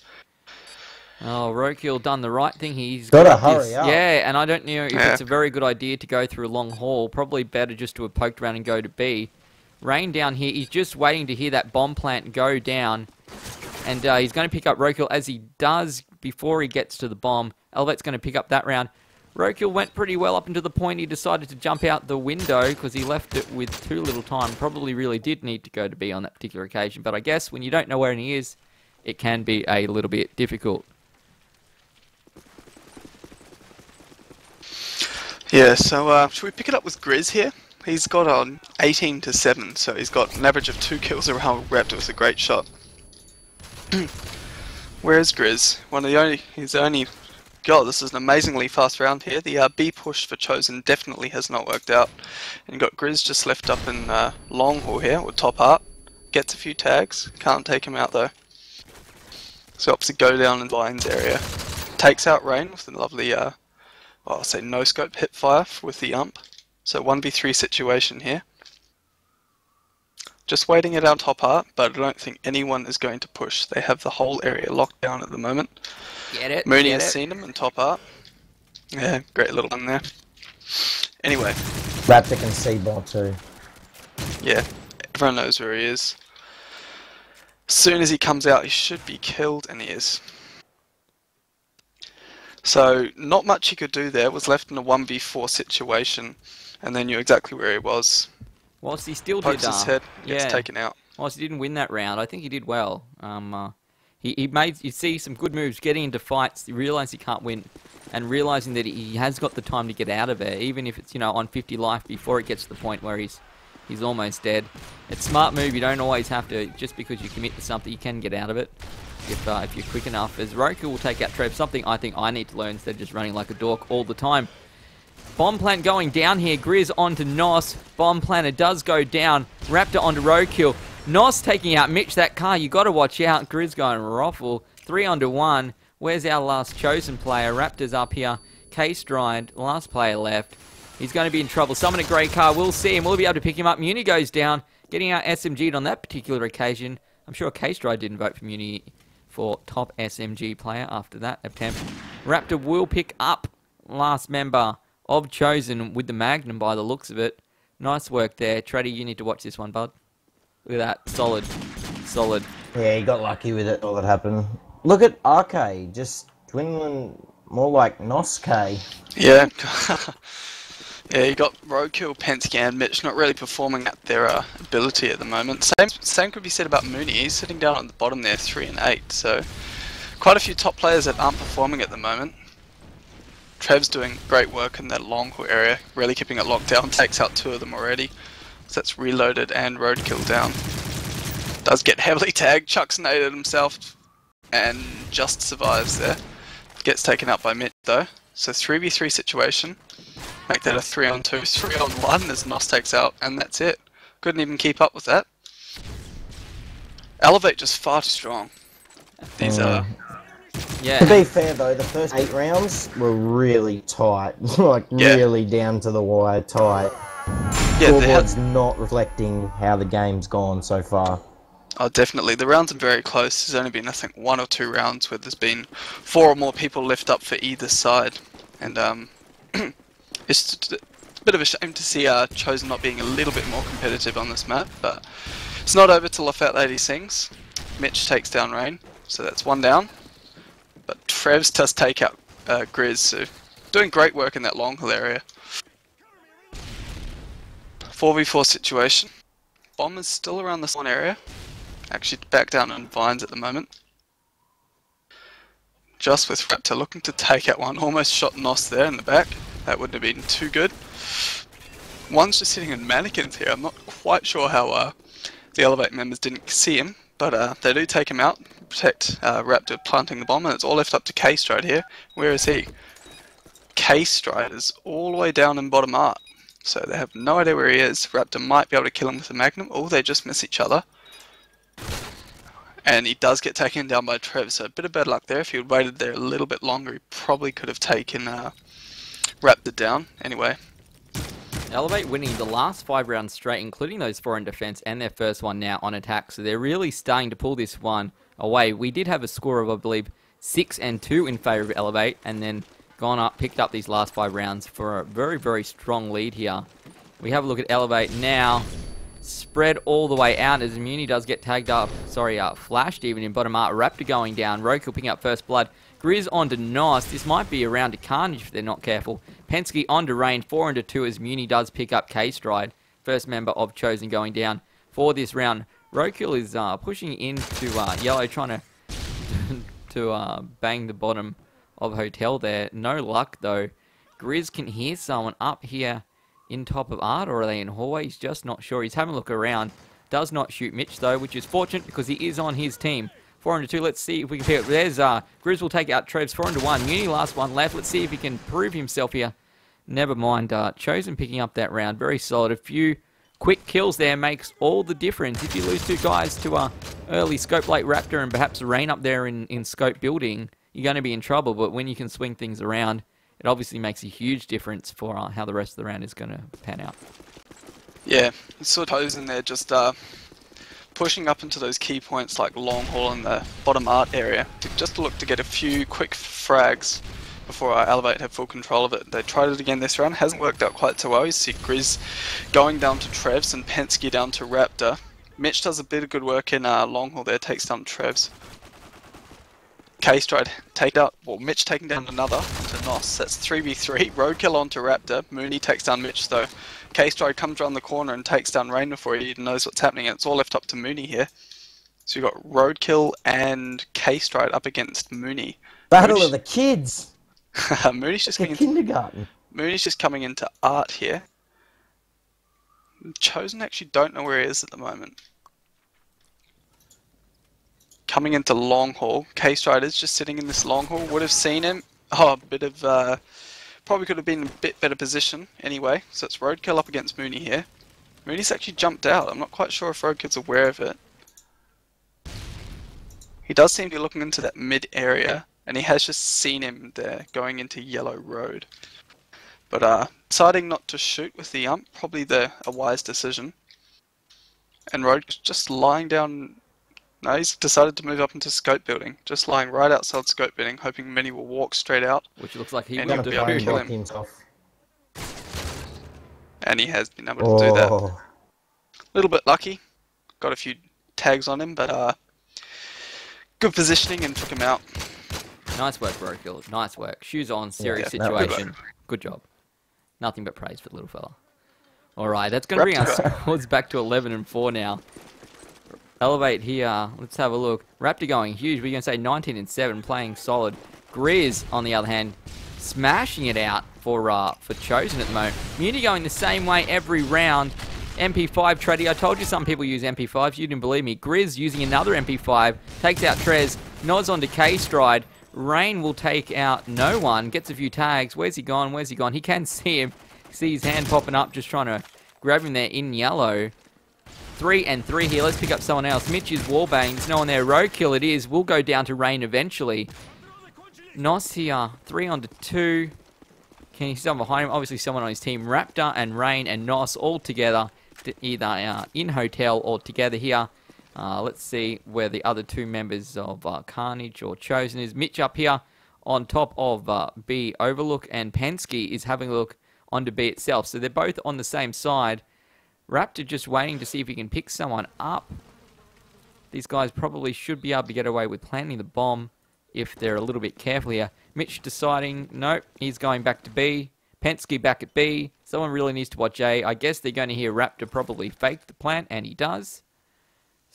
Oh, Roadkill done the right thing. He's Gotta got hurry this- up. Yeah, and I don't know if Yeah. it's a very good idea to go through a long haul. Probably better just to have poked around and go to B. Rain down here. He's just waiting to hear that bomb plant go down, and uh, he's going to pick up Roadkill as he does before he gets to the bomb. Elevate's going to pick up that round. Roadkill went pretty well up until the point he decided to jump out the window because he left it with too little time. Probably really did need to go to B on that particular occasion, but I guess when you don't know where he is, it can be a little bit difficult. Yeah, so uh, should we pick it up with Grizz here? He's got on 18 to 7, so he's got an average of 2 kills around Raptor was a great shot. Where's Grizz? One of the only, he's the only, God, this is an amazingly fast round here. The uh, B push for Chosen definitely has not worked out. And got Grizz just left up in uh, long haul here, or top art. Gets a few tags, can't take him out though. So opts to go down in Lions area. Takes out Rain with a lovely uh, well, I'll say no scope hip fire with the ump. So 1v3 situation here. Just waiting it out top art, but I don't think anyone is going to push. They have the whole area locked down at the moment. Get it? Mooney get has it. seen them in top art. Yeah, great little one there. Anyway, Raptor can see bot too. yeah, everyone knows where he is. As soon as he comes out, he should be killed, and he is. So, not much he could do there. Was left in a 1v4 situation, and then knew exactly where he was. Whilst he still did, Pokes his uh, head, gets yeah. taken out. Whilst he didn't win that round, I think he did well. Um, uh, he he made you see some good moves, getting into fights. You realise he can't win, and realizing that he has got the time to get out of it, even if it's you know on 50 life before it gets to the point where he's he's almost dead. It's a smart move. You don't always have to just because you commit to something, you can get out of it. If, uh, if you're quick enough, as Roku will take out Trev, something I think I need to learn instead of just running like a dork all the time. Bomb plant going down here. Grizz onto Nos. Bomb planter does go down. Raptor onto Roadkill. Nos taking out Mitch. That car, you got to watch out. Grizz going ruffle. Three onto one. Where's our last chosen player? Raptor's up here. K-Stride, last player left. He's going to be in trouble. Summon a grey car. We'll see him. We'll be able to pick him up. Muni goes down. Getting out SMG'd on that particular occasion. I'm sure K-Stride didn't vote for Muni for top SMG player after that attempt. Raptor will pick up last member of Chosen with the Magnum by the looks of it. Nice work there. Treddy, you need to watch this one, bud. Look at that. Solid. Solid. Yeah, he got lucky with it. All that happened. Look at RK, just dwindling more like Noske. Yeah. yeah, you got Roadkill, Penske, and Mitch not really performing at their uh, ability at the moment. Same same could be said about Mooney. He's sitting down at the bottom there, 3 and 8. So, quite a few top players that aren't performing at the moment. Trev's doing great work in that long haul area, really keeping it locked down. Takes out two of them already. So that's reloaded and Roadkill down. Does get heavily tagged, chucks an 8 at himself, and just survives there. Gets taken out by Mitch though. So 3v3 situation. Make that a 3 on 2, 3 on 1 as Nos takes out, and that's it. Couldn't even keep up with that. Elevate just far too strong. These oh, are. To be fair though, the first eight rounds were really tight, like Yeah. really down to the wire tight. Yeah, Scoreboard's not reflecting how the game's gone so far. oh, definitely. The rounds are very close. There's only been, I think, one or two rounds where there's been four or more people left up for either side. And, um. it's a bit of a shame to see uh, Chosen not being a little bit more competitive on this map, but it's not over till the Fat Lady sings. Mitch takes down Rain, so that's one down. But Trevs does take out uh, Grizz, so doing great work in that long hill area. 4v4 situation. Bomb is still around this one area. Actually back down in vines at the moment. Just with Raptor looking to take out one. Almost shot Nos there in the back. That wouldn't have been too good. One's just sitting in mannequins here. I'm not quite sure how uh, the Elevate members didn't see him, but uh, they do take him out, protect uh, Raptor planting the bomb, and it's all left up to K Stride here. Where is he? K Stride is all the way down in bottom art, so they have no idea where he is. Raptor might be able to kill him with a Magnum, or they just miss each other. And he does get taken down by Trev, so a bit of bad luck there. If he had waited there a little bit longer, he probably could have taken uh, Raptor down. Anyway, Elevate winning the last five rounds straight, including those four in defense and their first one now on attack. So they're really starting to pull this one away. We did have a score of, I believe, six and two in favor of Elevate, and then gone up, picked up these last five rounds for a very, very strong lead here. We have a look at Elevate now. Spread all the way out as Muni does get tagged up. Sorry, uh, flashed even in bottom art. Raptor going down. Roku picking up first blood. Grizz onto Nos. This might be a round to Carnage if they're not careful. Pensky onto Rain. 4 into 2 as Muni does pick up K-Stride. First member of Chosen going down for this round. Roadkill is uh, pushing into uh, Yellow, trying to to uh, bang the bottom of Hotel there. No luck though. Grizz can hear someone up here in top of art, or are they in hallway? He's just not sure. He's having a look around. Does not shoot Mitch though, which is fortunate because he is on his team. Four into two. Let's see if we can pick it. There's uh, Grizz will take out Trev's four into one. Muni last one left. Let's see if he can prove himself here. Never mind. Uh, Chosen picking up that round. Very solid. A few quick kills there makes all the difference. If you lose two guys to a early scope like Raptor and perhaps Rain up there in, in scope building, you're going to be in trouble. But when you can swing things around, it obviously makes a huge difference for uh, how the rest of the round is going to pan out. Yeah, sort of in there, just uh, pushing up into those key points like long haul and the bottom art area, to just to look to get a few quick frags before our Elevate have full control of it. They tried it again this round, hasn't worked out quite so well. You see Grizz going down to Trevs and Pensky down to Raptor. Mitch does a bit of good work in uh, long haul there, takes down Trevs. K-Stride take out, well, Mitch taking down another onto Nos. That's 3v3. Roadkill onto Raptor. Mooney takes down Mitch though. K-Stride comes around the corner and takes down Rain before he even knows what's happening. It's all left up to Mooney here. So you've got Roadkill and K-Stride up against Mooney. Battle of the kids. Mooney's just coming into, kindergarten. Mooney's just coming into art here. Chosen actually don't know where he is at the moment. Coming into long haul. K-Stride is just sitting in this long haul. Would have seen him. Oh, a bit of uh, probably could have been in a bit better position anyway. So it's Roadkill up against Mooney here. Mooney's actually jumped out. I'm not quite sure if Roadkill's aware of it. He does seem to be looking into that mid area, and he has just seen him there going into Yellow Road. But uh, deciding not to shoot with the ump, probably the a wise decision. And Road just lying down. No, he's decided to move up into scope building, just lying right outside scope building, hoping Mini will walk straight out. Which looks like he will do. be able to kill him. himself. And he has been able to do that. Oh, A little bit lucky. Got a few tags on him, but uh, good positioning and took him out. Nice work, Roadkill. Nice work. Shoes on, serious Yeah, no, good situation. Good job. Nothing but praise for the little fella. All right, that's going to bring us scores back to 11 and 4 now. Elevate here. Let's have a look. Raptor going huge. We're going to say 19 and 7, playing solid. Grizz, on the other hand, smashing it out for uh, for Chosen at the moment. Muni going the same way every round. MP5 tradie. I told you some people use MP5s. You didn't believe me. Grizz using another MP5. Takes out Trevs. Nos onto K-Stride. Rain will take out no one. Gets a few tags. Where's he gone? Where's he gone? He can see him. See his hand popping up. Just trying to grab him there in yellow. Three and three here. Let's pick up someone else. Mitch is wallbang. No one there. Roadkill it is. We'll go down to Rain eventually. Nos here. Three on to two. Can you see someone behind him? Obviously someone on his team. Raptor and Rain and Nos all together. Either uh, in hotel or together here. Uh, let's see where the other two members of uh, Carnage or Chosen is. Mitch up here on top of uh, B Overlook and Pensky is having a look onto B itself. So they're both on the same side. Raptor just waiting to see if he can pick someone up. These guys probably should be able to get away with planting the bomb if they're a little bit careful here. Mitch deciding, nope, he's going back to B. Pensky back at B. Someone really needs to watch A. I guess they're going to hear Raptor probably fake the plant, and he does.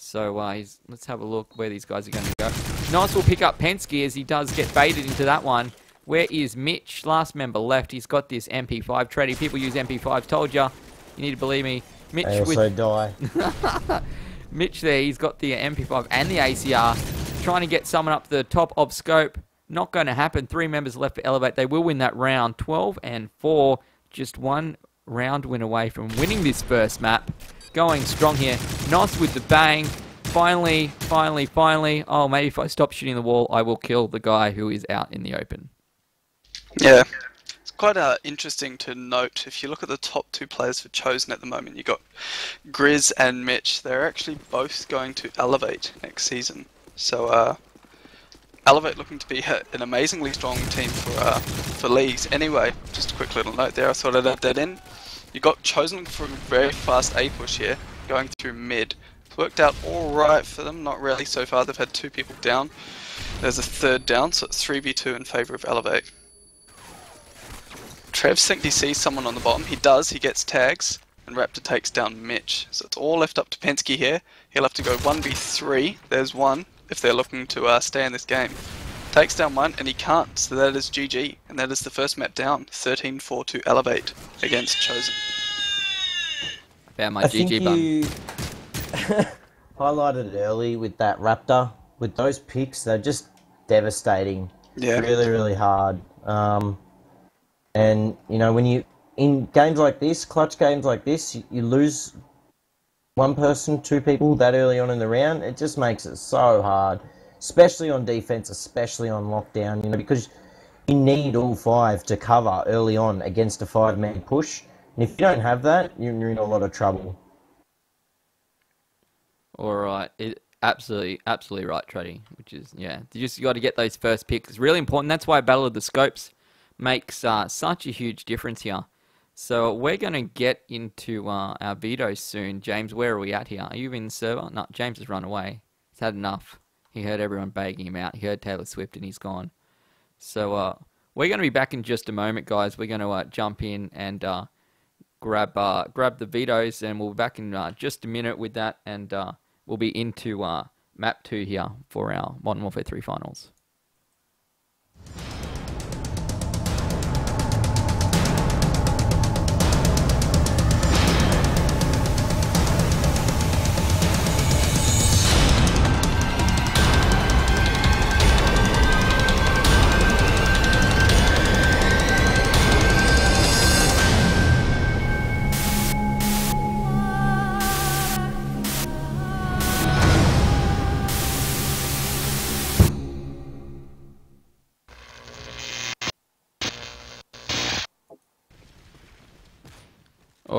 So uh, he's, let's have a look where these guys are going to go. Nice will pick up Pensky as he does get baited into that one. Where is Mitch? Last member left. He's got this MP5 tradie. People use MP5s. Told ya. You need to believe me. Mitch with also die. Mitch there, he's got the MP5 and the ACR, trying to get someone up the top of scope. Not going to happen. Three members left for Elevate. They will win that round. 12 and 4. Just one round win away from winning this first map. Going strong here. Nos with the bang. Finally, finally, finally. Oh, maybe if I stop shooting the wall, I will kill the guy who is out in the open. Yeah. It's quite uh, interesting to note. If you look at the top two players for Chosen at the moment, you've got Grizz and Mitch. They're actually both going to Elevate next season. So uh, Elevate looking to be an amazingly strong team for uh, for leagues. Anyway, just a quick little note there. I thought I'd add that in. You got Chosen for a very fast A push here, going through mid. It's worked out all right for them. Not really so far. They've had two people down. There's a third down, so it's 3v2 in favour of Elevate. Trev thinks he sees someone on the bottom. He does. He gets tags, and Raptor takes down Mitch. So it's all left up to Pensky here. He'll have to go 1v3. There's one if they're looking to uh, stay in this game. Takes down one, and he can't. So that is GG, and that is the first map down. 13-4 to Elevate against Chosen. Found my I think GG button. you highlighted it early with that Raptor. With those picks, they're just devastating. Yeah. Really, really hard. Um, and you know when you in games like this, clutch games like this, you, you lose one person, two people that early on in the round. It just makes it so hard, especially on defense, especially on lockdown. You know because you need all five to cover early on against a five-man push. And if you don't have that, you're in a lot of trouble. All right, it, absolutely, absolutely right, Truddy. Which is yeah, you just got to get those first picks. It's really important. That's why Battle of the Scopes makes uh, such a huge difference here. So we're going to get into uh, our vetoes soon. James, where are we at here? Are you in the server? No, James has run away. He's had enough. He heard everyone begging him out. He heard Taylor Swift and he's gone. So uh, we're going to be back in just a moment, guys. We're going to uh, jump in and uh, grab uh, grab the vetoes, and we'll be back in uh, just a minute with that, and uh, we'll be into map two here for our Modern Warfare 3 finals.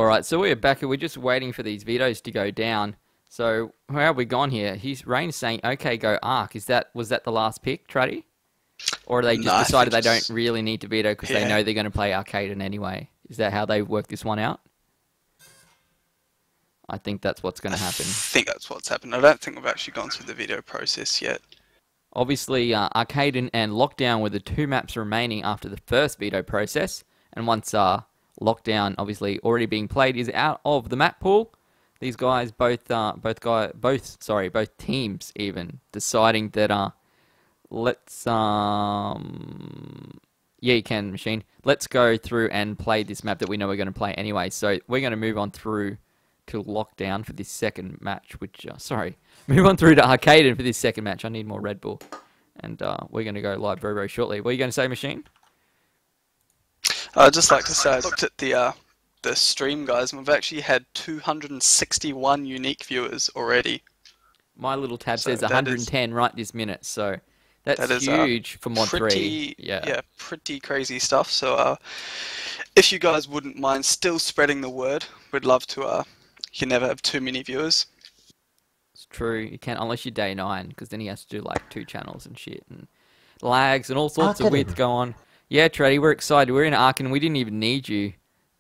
All right, so we're back. We're just waiting for these vetoes to go down. So where have we gone here? He's Rain's saying, "Okay, go Arc." Is that was that the last pick, Truddy? Or they just No, decided they don't really need to veto because they know they're going to play Arcaden anyway? Is that how they work this one out? I think that's what's going to happen. I think that's what's happened. I don't think we've actually gone through the veto process yet. Obviously, uh, Arcaden and Lockdown were the two maps remaining after the first veto process, and once uh, Lockdown, obviously already being played, is out of the map pool, these guys both, uh, both guy, both sorry, both teams even deciding that uh, let's um, yeah, you can machine. Let's go through and play this map that we know we're going to play anyway. So we're going to move on through to Lockdown for this second match, which uh, sorry, move on through to Arcaden for this second match. I need more Red Bull, and uh, we're going to go live very very shortly. What are you going to say, machine? I'd just like to say I looked at the uh, the stream guys, and we've actually had 261 unique viewers already. My little tab So says that is- 110 right this minute, so that's That is, uh, huge for Mod pretty, 3. Yeah. yeah, pretty crazy stuff. So, uh, if you guys wouldn't mind still spreading the word, we'd love to. Uh, you can never have too many viewers. It's true. You can't unless you're day nine, because then he has to do like two channels and shit and lags and all sorts of Arcaden. weird go on. Yeah, Treddy, we're excited. We're in Arcaden. We didn't even need you.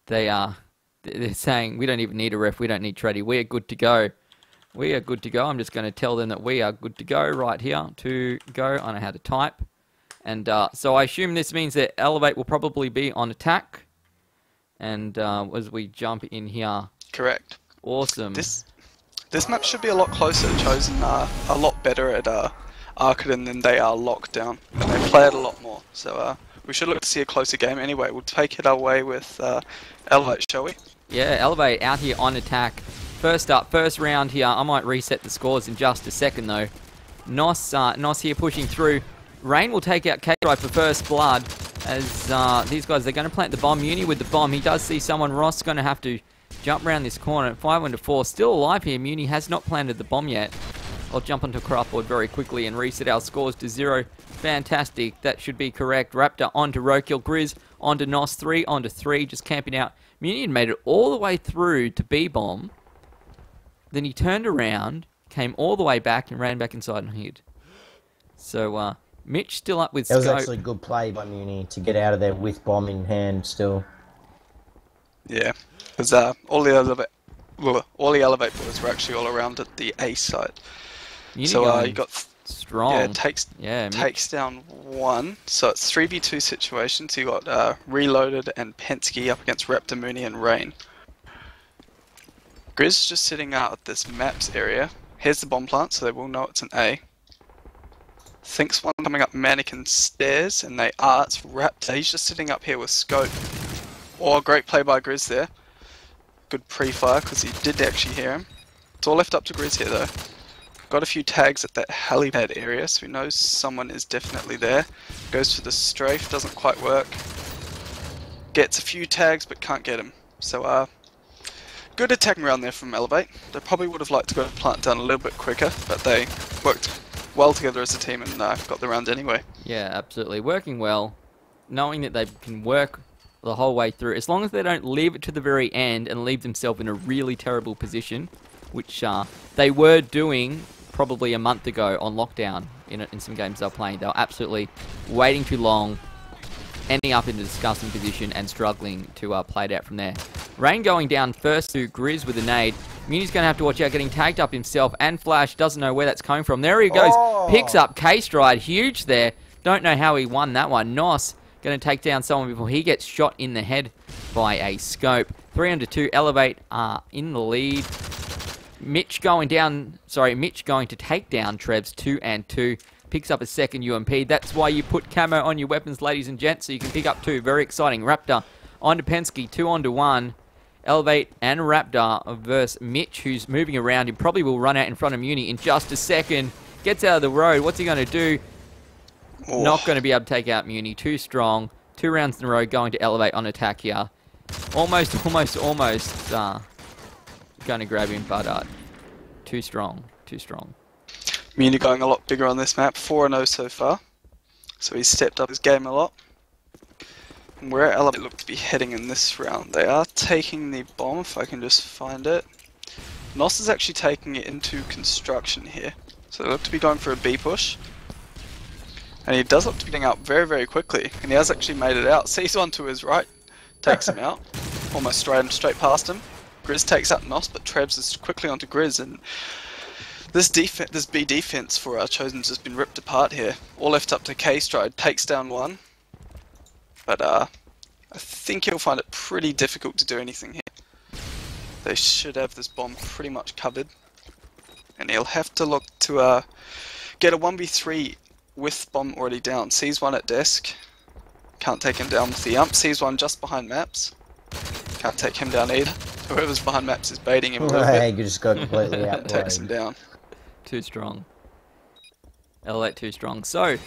They are. They're saying we don't even need a ref. We don't need Treddy. We are good to go. We are good to go. I'm just going to tell them that we are good to go right here. To go. I know how to type. And uh, so I assume this means that Elevate will probably be on attack. And uh, as we jump in here, Correct. awesome. This this map should be a lot closer. Chosen uh, a lot better at uh, Arcaden than they are Lockdown, and they play it a lot more. So uh, we should look to see a closer game anyway. We'll take it away with uh, Elevate, shall we? Yeah, Elevate out here on attack. First up, first round here. I might reset the scores in just a second though. Nos, uh, Nos here pushing through. Rain will take out K-Stride for first blood as uh, these guys, they're going to plant the bomb. Muni with the bomb. He does see someone. Ross going to have to jump around this corner. 5 1 to 4. Still alive here. Muni has not planted the bomb yet. I'll jump onto craftboard very quickly and reset our scores to zero. Fantastic. That should be correct. Raptor onto Roadkill. Grizz onto Nos. Three onto three. Just camping out. Munion made it all the way through to B-bomb. Then he turned around, came all the way back, and ran back inside and hid. So, uh, Mitch still up with That was scope. actually a good play by Muni to get out of there with bomb in hand still. Yeah, because uh, all the elevate, all the elevate boys were actually all around at the A site. So uh, you got strong. yeah takes Yeah, takes down one. So it's three v two situation. So you got uh, Reloaded and Penske up against Raptor, Mooney, and Rain. Grizz just sitting out at this maps area. Here's the bomb plant, so they will know it's an A. Thinks one coming up mannequin stairs, and they are. It's Raptor. He's just sitting up here with scope. Oh, great play by Grizz there. Good pre-fire because he did actually hear him. It's all left up to Grizz here though. Got a few tags at that helipad area, so we know someone is definitely there. Goes for the strafe, doesn't quite work. Gets a few tags, but can't get him. So, uh, good attacking round there from Elevate. They probably would have liked to go plant down a little bit quicker, but they worked well together as a team and uh, got the round anyway. Yeah, absolutely. Working well, knowing that they can work the whole way through, as long as they don't leave it to the very end and leave themselves in a really terrible position, which uh, they were doing probably a month ago on lockdown in, in some games they were playing. They were absolutely waiting too long, ending up in a disgusting position and struggling to uh, play it out from there. Rain going down first to Grizz with a nade. Muni's going to have to watch out getting tagged up himself, and Flash doesn't know where that's coming from. There he goes, picks up K-Stride, huge there. Don't know how he won that one. Nos going to take down someone before he gets shot in the head by a scope. 3 under 2, Elevate are in the lead. Mitch going down, sorry, Mitch going to take down Trev's 2 and 2. Picks up a second UMP. That's why you put camo on your weapons, ladies and gents, so you can pick up two. Very exciting. Raptor onto Penske, 2 onto 1. Elevate and Raptor versus Mitch, who's moving around. He probably will run out in front of Muni in just a second. Gets out of the road. What's he going to do? Oh, Not going to be able to take out Muni. Too strong. Two rounds in a row going to Elevate on attack here. Almost, almost, almost uh, going to grab him, but uh, too strong. Too strong. Muni going a lot bigger on this map, 4 0 so far. So he's stepped up his game a lot. And where Elevate look to be heading in this round, they are taking the bomb, if I can just find it. Nos is actually taking it into construction here. So they look to be going for a B push. And he does look to be getting out very, very quickly. And he has actually made it out. Sees one to his right, takes him out. Almost straight, straight past him. Grizz takes out Nos, but Trevs is quickly onto Grizz. And this defense, this B defense for our Chosen's has been ripped apart here. All left up to K Stride, takes down one. But uh, I think he'll find it pretty difficult to do anything here. They should have this bomb pretty much covered. And he'll have to look to uh, get a 1v3 with bomb already down. Sees one at desk. Can't take him down with the ump. Sees one just behind maps. Can't take him down either. Whoever's behind maps is baiting him a little Hey, bit. you just got completely and takes him down. Too strong. Elevate too strong. So,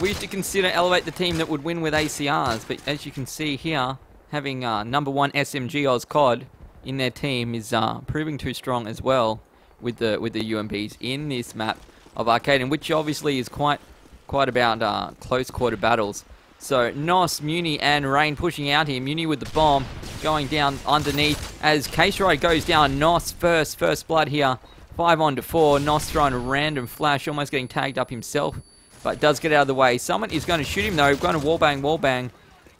we used to consider Elevate the team that would win with ACRs, but as you can see here, having uh, number one SMG Oz COD in their team is uh, proving too strong as well with the with the UMPs in this map of Arcaden, which obviously is quite quite about uh, close quarter battles. So Nos, Muni, and Rain pushing out here. Muni with the bomb going down underneath as K-Stride goes down. Nos first, first blood here. Five on to four. Nos throwing a random flash, almost getting tagged up himself, but does get out of the way. Someone is going to shoot him though. Going to wallbang, wallbang.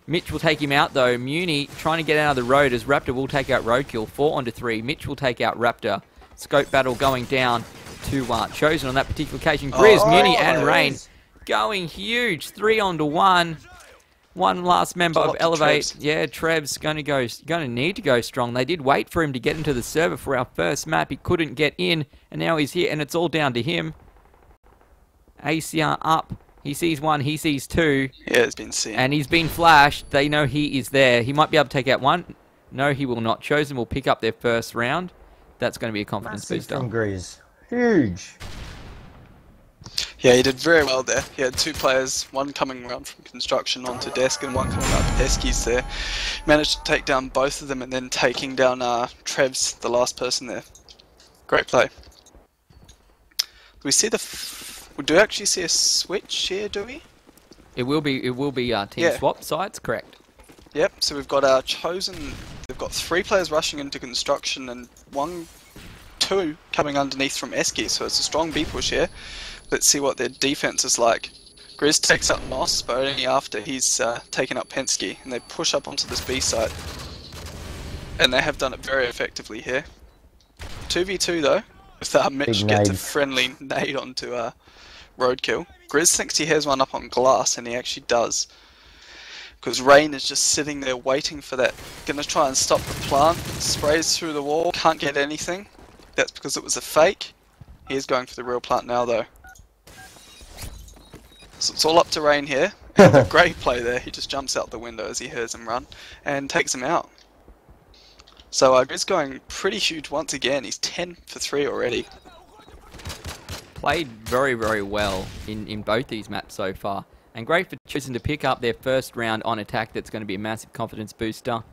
Mitch will take him out though. Muni trying to get out of the road as Raptor will take out Roadkill. Four on to three. Mitch will take out Raptor. Scope battle going down to uh, Chosen on that particular occasion. Grizz, Oh, Muni, and nice. Rain going huge. Three on to one. One last member of Elevate. Trevs. Yeah, Trev's going to go. Going to need to go strong. They did wait for him to get into the server for our first map. He couldn't get in, and now he's here, and it's all down to him. ACR up. He sees one. He sees two. Yeah, it's been seen. And he's been flashed. They know he is there. He might be able to take out one. No, he will not. Chosen will pick up their first round. That's going to be a confidence Massive booster. from Grizz. Huge. Yeah, he did very well there. He had two players, one coming around from construction onto desk and one coming to Pesky's there. Managed to take down both of them and then taking down uh, Trevs, the last person there. Great play. we see the. F- we do actually see a switch here, do we? It will be it will be uh, team Yeah. swap sides, correct? Yep. So we've got our chosen. They've got three players rushing into construction and one, two coming underneath from Eski. So it's a strong B push here. Let's see what their defense is like. Grizz takes up Moss, but only after he's uh, taken up Penske, and they push up onto this B site. And they have done it very effectively here. 2v2 though, with uh, Mitch gets a friendly nade onto uh, Roadkill. Grizz thinks he has one up on glass, and he actually does. Because Rain is just sitting there waiting for that. Gonna try and stop the plant. Sprays through the wall, can't get anything. That's because it was a fake. He is going for the real plant now though. So it's all up to Rain here. a great play there. He just jumps out the window as he hears him run and takes him out. So uh, Grizz going pretty huge once again. He's 10 for 3 already. Played very very well in in both these maps so far, and great for choosing to pick up their first round on attack. That's going to be a massive confidence booster.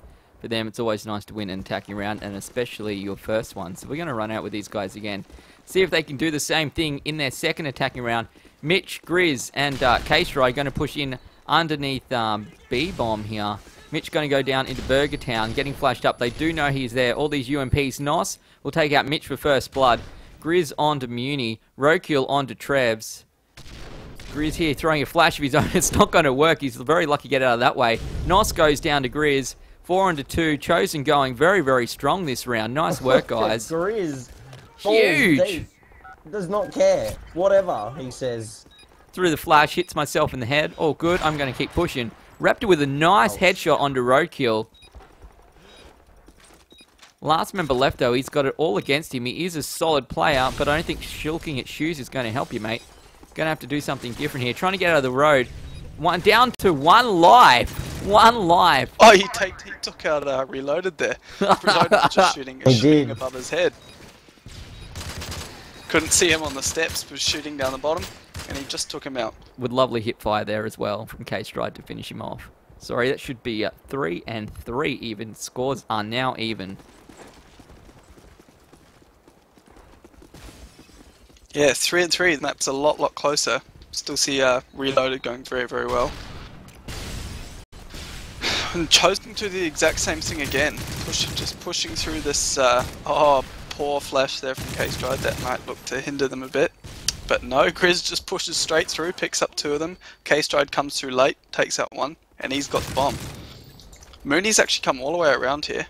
For them, it's always nice to win an attacking round, and especially your first one. So we're going to run out with these guys again. See if they can do the same thing in their second attacking round. Mitch, Grizz, and uh, K-Stry are going to push in underneath um, B-Bomb here. Mitch going to go down into Burger Town, getting flashed up. They do know he's there. All these UMPs. Nos will take out Mitch for first blood. Grizz onto Muni. Rokiel onto Trevs. Grizz here throwing a flash of his own. It's not going to work. He's very lucky to get out of that way. Nos goes down to Grizz. Four onto two. Chosen going very, very strong this round. Nice work, guys. Grizz. Huge. Deep, Does not care. Whatever he says. Through the flash, hits myself in the head. All good. I'm going to keep pushing. Raptor with a nice headshot onto Roadkill. Last member left, though, he's got it all against him. He is a solid player, but I don't think shilking at shoes is going to help you, mate. Going to have to do something different here. Trying to get out of the road. One down to one life. One life. Oh, he, take, he took out uh, Reloaded there. Reloaded was just shooting, shooting above his head. Couldn't see him on the steps, was shooting down the bottom, and he just took him out. With lovely hip fire there as well from K-Stride to finish him off. Sorry, that should be uh, three and three even. Scores are now even. Yeah, three and three. The map's a lot, lot closer. Still see uh, Reloaded going very, very well. And chosen to do the exact same thing again. Push, just pushing through this. Uh, oh, poor flash there from K Stride. That might look to hinder them a bit. But no, Grizz just pushes straight through, picks up two of them. K Stride comes through late, takes out one, and he's got the bomb. Mooney's actually come all the way around here.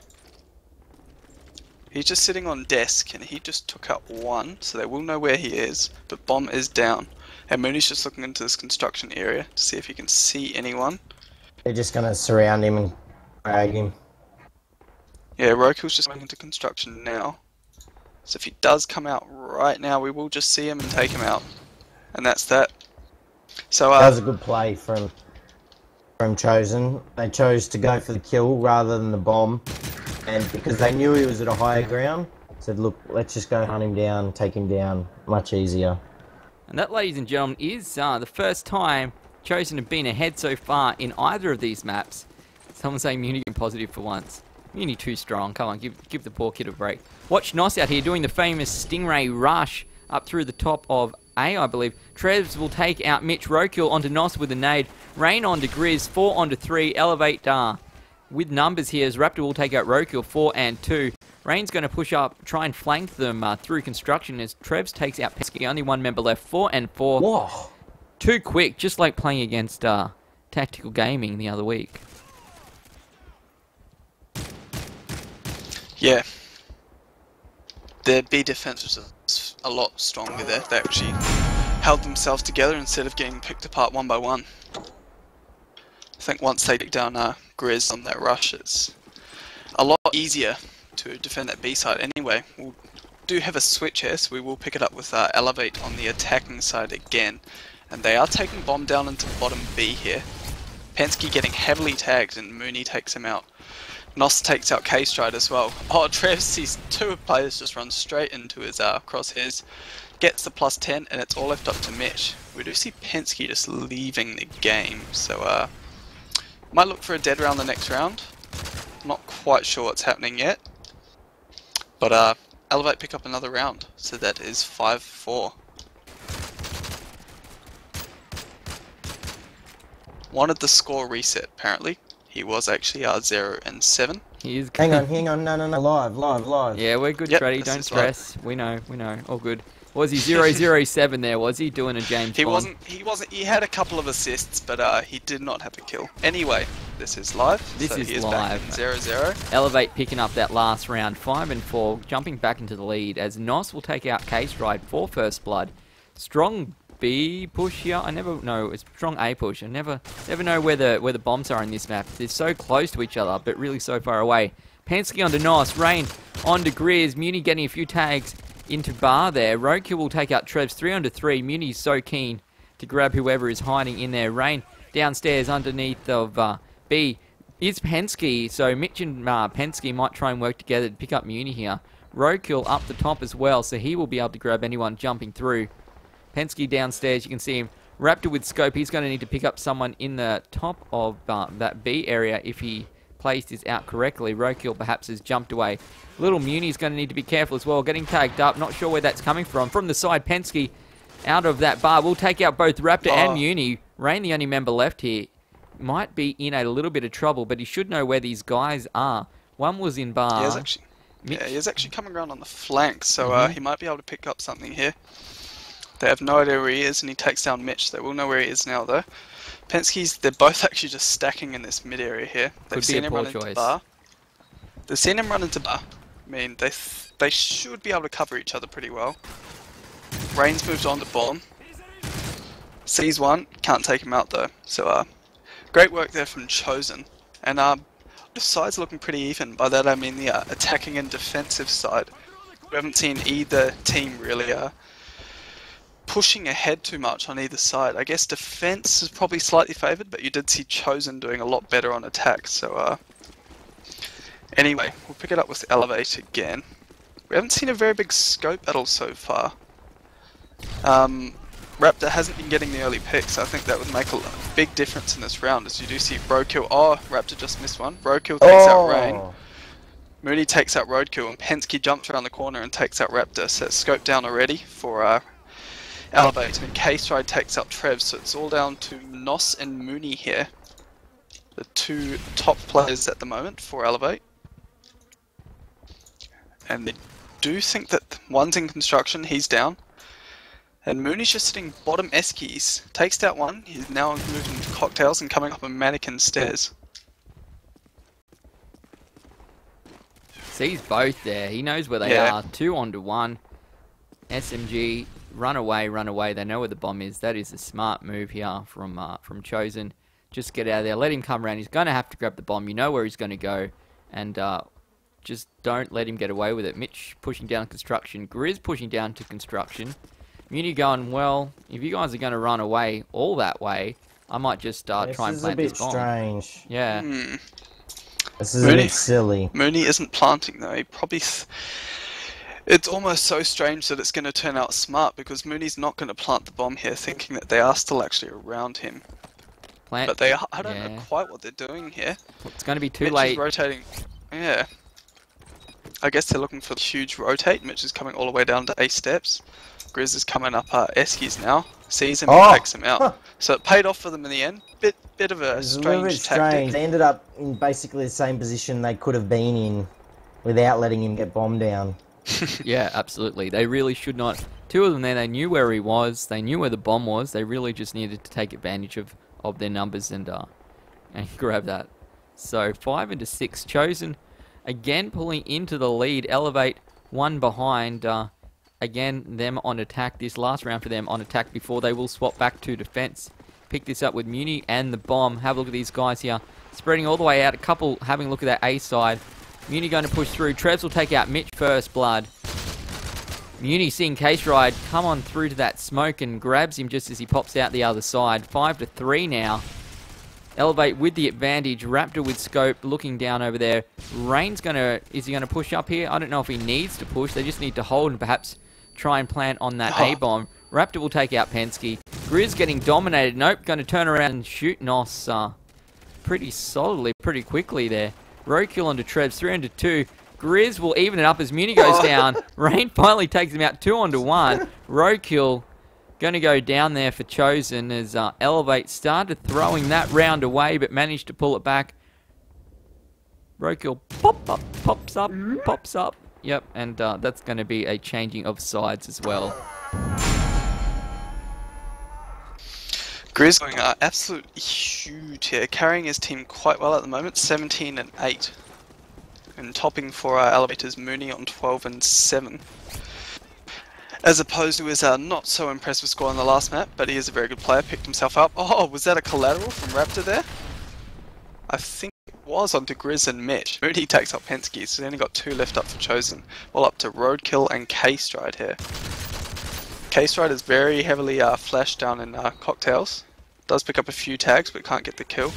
He's just sitting on desk and he just took out one, so they will know where he is, but bomb is down. And Mooney's just looking into this construction area to see if he can see anyone. They're just gonna surround him and drag him. Yeah, Roku's just going into construction now. So if he does come out right now, we will just see him and take him out. And that's that. So, That was a uh, good play from from Chosen. They chose to go for the kill rather than the bomb, and because they knew he was at a higher ground, said, "Look, let's just go hunt him down, take him down, much easier." And that, ladies and gentlemen, is uh, the first time Chosen have been ahead so far in either of these maps. Someone saying Muni been positive for once. Muni too strong. Come on, give give the poor kid a break. Watch Nos out here doing the famous Stingray rush up through the top of A, I believe. Trevs will take out Mitch Rokiel onto Nos with a nade. Rain onto Grizz, 4 onto 3. Elevate Dar. with numbers here as Raptor will take out Rokiel, 4 and 2. Rain's going to push up, try and flank them uh, through construction as Trevs takes out Pesky. Only one member left, 4 and 4 Whoa! too quick, just like playing against uh, Tactical Gaming the other week. Yeah. Their B defense was a lot stronger there. They actually held themselves together instead of getting picked apart one by one. I think once they take down uh, Grizz on that rush, it's a lot easier to defend that B side anyway. We will do have a switch here, so we will pick it up with uh, Elevate on the attacking side again. And they are taking Bomb down into bottom B here. Pensky getting heavily tagged and Mooney takes him out. Nos takes out K-Stride as well. Oh, Travis sees two players just run straight into his uh, crosshairs. Gets the plus 10, and it's all left up to Mitch. We do see Pensky just leaving the game, so uh, might look for a dead round the next round. Not quite sure what's happening yet. But uh, Elevate pick up another round, so that is 5-4. Wanted the score reset, apparently he was actually uh, zero and seven. He is. Hang on, hang on, no, no, no, live, live, live. Yeah, we're good, Yep, Shreddy. Don't is live. stress. We know, we know. All good. Was he 007 there? Was he doing a James He Bond? wasn't. He wasn't. He had a couple of assists, but uh, he did not have a kill. Anyway, this is live. This so is he is live. Back in zero zero. Elevate picking up that last round, five and four, jumping back into the lead as Nos will take out K-Stride for first blood. Strong B push here. I never know. It's strong A push. I never never know where the where the bombs are in this map. They're so close to each other, but really so far away. Pansky onto Nos, Rain onto Grizz, Muni getting a few tags into Bar there. Roadkill will take out Trev's three onto three. Muni's so keen to grab whoever is hiding in there. Rain downstairs underneath of uh, B is Pensky, so Mitch and uh, Pensky might try and work together to pick up Muni here. Roadkill up the top as well, so he will be able to grab anyone jumping through. Pensky downstairs, you can see him. Raptor with scope, he's going to need to pick up someone in the top of uh, that B area if he placed his out correctly. Roadkill perhaps has jumped away. Little Muni's going to need to be careful as well, getting tagged up. Not sure where that's coming from. From the side, Pensky out of that bar will take out both Raptor Oh. and Muni. Rain, the only member left here, might be in a little bit of trouble, but he should know where these guys are. One was in bar. he is actually. Mitch- Yeah, he's actually coming around on the flank, so uh, Mhm. he might be able to pick up something here. They have no idea where he is, and he takes down Mitch. They will know where he is now, though. Penske's, they're both actually just stacking in this mid area here. They've Could seen him run choice. into bar. They've seen him run into bar. I mean, they th- they should be able to cover each other pretty well. Rain's moves on to bomb. Sees one, can't take him out though. So, uh, great work there from Chosen. And uh, the sides looking pretty even. By that I mean the uh, attacking and defensive side. We haven't seen either team really uh, pushing ahead too much on either side. I guess defense is probably slightly favored, but you did see Chosen doing a lot better on attack. So, uh, anyway, we'll pick it up with the Elevate again. We haven't seen a very big scope battle so far. Um, Raptor hasn't been getting the early picks. I think that would make a big difference in this round, as you do see Roadkill. Oh, Raptor just missed one. Roadkill takes out Rain. Oh, Mooney takes out Roadkill, and Penske jumps around the corner and takes out Raptor. So it's scope down already for uh, Elevate, and K-Stride takes out Trev. So it's all down to Nos and Mooney here, the two top players at the moment for Elevate. And they do think that one's in construction, he's down. And Mooney's just sitting bottom S keys. Takes out one, he's now moving to cocktails and coming up a mannequin stairs. Sees both there. He knows where they Yeah. are. Two onto one. SMG, run away, run away. They know where the bomb is. That is a smart move here from uh, from Chosen. Just get out of there. Let him come around. He's going to have to grab the bomb. You know where he's going to go. And uh, just don't let him get away with it. Mitch pushing down construction. Grizz pushing down to construction. Muni going, well, if you guys are going to run away all that way, I might just uh, this try and is a plant bit this bomb. strange. Yeah. Hmm. This is a Really? bit silly. Mooney isn't planting though. He probably. Th- it's almost so strange that it's going to turn out smart because Mooney's not going to plant the bomb here, thinking that they are still actually around him. Plant. But they, are, I don't know quite what they're doing here. It's going to be too Mitch is late. rotating. Yeah. I guess they're looking for the huge rotate. Mitch is coming all the way down to eight steps. Grizz is coming up uh, Eskies now. Sees him Oh! and takes him out. Huh. So it paid off for them in the end. Bit bit of a It's a strange bit tactic. strange. They ended up in basically the same position they could have been in without letting him get bombed down. Yeah, absolutely. They really should not. Two of them there, they knew where he was. They knew where the bomb was. They really just needed to take advantage of, of their numbers and uh, and grab that. So five into six chosen. Again, pulling into the lead. Elevate one behind. Uh, again, them on attack. This last round for them on attack before they will swap back to defense. Pick this up with Muni and the bomb. Have a look at these guys here. Spreading all the way out. A couple having a look at that A side. Muni going to push through. Trevs will take out Mitch first blood. Muni seeing K-Stride come on through to that smoke and grabs him just as he pops out the other side. Five to three now. Elevate with the advantage. Raptor with scope looking down over there. Rain's gonna is he gonna push up here? I don't know if he needs to push. They just need to hold and perhaps try and plant on that A bomb. Raptor will take out Pensky. Grizz getting dominated. Nope, gonna turn around and shoot Nos uh, pretty solidly, pretty quickly there. Roadkill onto Trevs, 3 onto 2. Grizz will even it up as Muni goes down. Rain finally takes him out 2 onto 1. Roadkill Going to go down there for Chosen as uh, Elevate started throwing that round away but managed to pull it back. Roadkill pop up, pops up, pops up. Yep, and uh, that's going to be a changing of sides as well. Grizz going uh, absolute huge here, carrying his team quite well at the moment, 17 and 8. And topping for our elevators Mooney on 12 and 7. As opposed to his uh, not so impressive score on the last map, but he is a very good player, picked himself up. Oh, was that a collateral from Raptor there? I think it was onto Grizz and Mitch. Mooney takes up Penske, so he's only got two left up for Chosen. Well up to Roadkill and K-Stride here. K-Stride is very heavily uh, flashed down in uh, cocktails. Does pick up a few tags, but can't get the kill.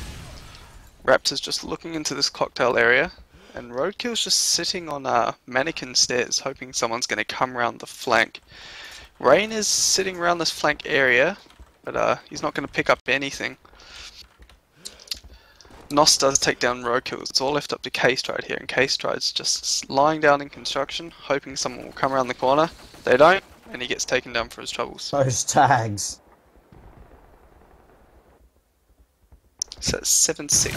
Raptor's just looking into this cocktail area, and Roadkill's just sitting on uh, mannequin stairs, hoping someone's going to come around the flank. Rain is sitting around this flank area, but uh, he's not going to pick up anything. Nos does take down Roadkill. It's all left up to K-Stride here, and K-Stride's just lying down in construction, hoping someone will come around the corner. They don't, and he gets taken down for his troubles. Those tags. So it's 7 6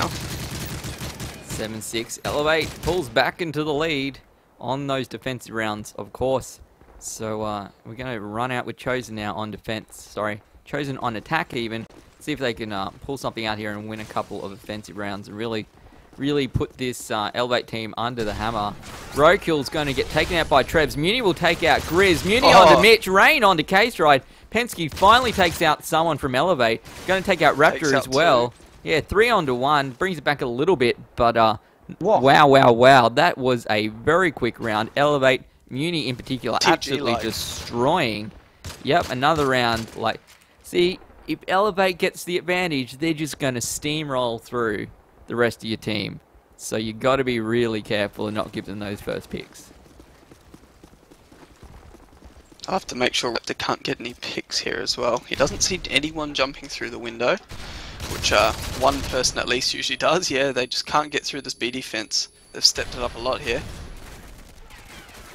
7-6. Elevate pulls back into the lead on those defensive rounds, of course. So uh, we're going to run out with Chosen now on defense. Sorry, Chosen on attack even. See if they can uh, pull something out here and win a couple of offensive rounds and really, really put this uh, Elevate team under the hammer. Roadkill's going to get taken out by Trevs. Muni will take out Grizz. Muni Oh. onto Mitch. Rain onto K-Stride. Penske finally takes out someone from Elevate. Going to take out Raptor as out two. well. Yeah, three onto one. Brings it back a little bit, but uh, wow, wow, wow. That was a very quick round. Elevate, Muni in particular, TG absolutely like. destroying. Yep, another round. Like, see, if Elevate gets the advantage, they're just going to steamroll through the rest of your team. So you got to be really careful and not give them those first picks. I have to make sure Raptor can't get any picks here as well. He doesn't see anyone jumping through the window, which uh, one person at least usually does. Yeah, they just can't get through this BD fence. They've stepped it up a lot here.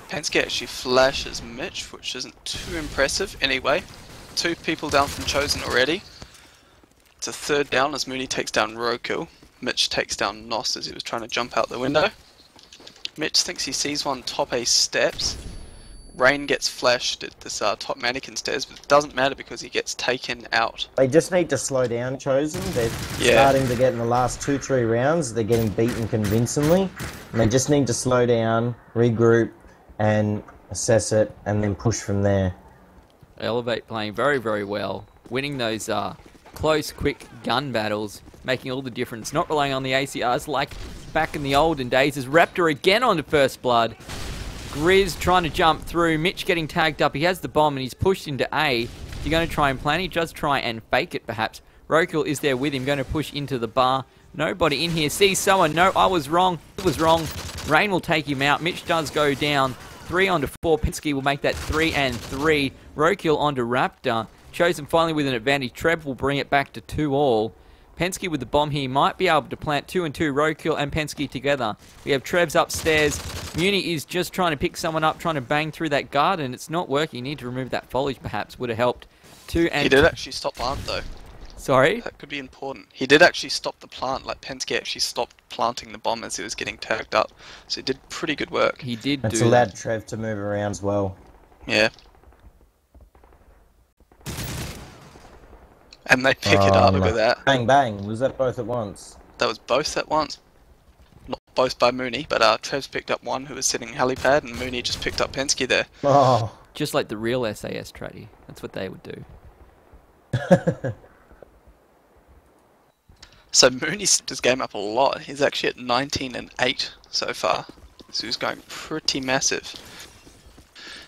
Penske actually flashes Mitch, which isn't too impressive anyway. Two people down from Chosen already. It's a third down as Mooney takes down Roku. Mitch takes down Nos as he was trying to jump out the window. Mitch thinks he sees one top A steps. Rain gets flashed at this uh, top mannequin stairs, but it doesn't matter because he gets taken out. They just need to slow down, Chosen. They're Yeah. starting to get in the last two, three rounds. They're getting beaten convincingly. And they just need to slow down, regroup, and assess it, and then push from there. Elevate playing very, very well, winning those uh, close, quick gun battles, making all the difference. Not relying on the ACRs like back in the olden days. As Raptor again onto first blood. Grizz trying to jump through. Mitch getting tagged up. He has the bomb and he's pushed into A. You're going to try and plan. He does try and fake it, perhaps. Rokill is there with him, going to push into the bar. Nobody in here sees someone. No, I was wrong. It was wrong. Rain will take him out. Mitch does go down. Three onto four. Penske will make that three and three. Rokill onto Raptor. Chosen finally with an advantage. Trev will bring it back to two all. Penske with the bomb here might be able to plant two and two. Rokill and Penske together. We have Trevs upstairs. Muni is just trying to pick someone up, trying to bang through that garden. It's not working. You need to remove that foliage, perhaps. Would have helped. Two and He did actually stop plant though. sorry. That could be important. He did actually stop the plant, like Penske actually stopped planting the bomb as he was getting tagged up. So he did pretty good work. He did It's do allowed that. Trev to move around as well. Yeah. And they pick it Oh, up, look no. at that. Bang, bang. Was that both at once? That was both at once. Not both by Mooney, but uh, Trev's picked up one who was sitting helipad, and Mooney just picked up Penske there. Oh, Just like the real SAS tradie. That's what they would do. So Mooney stepped his game up a lot. He's actually at 19 and 8 so far. So he's going pretty massive.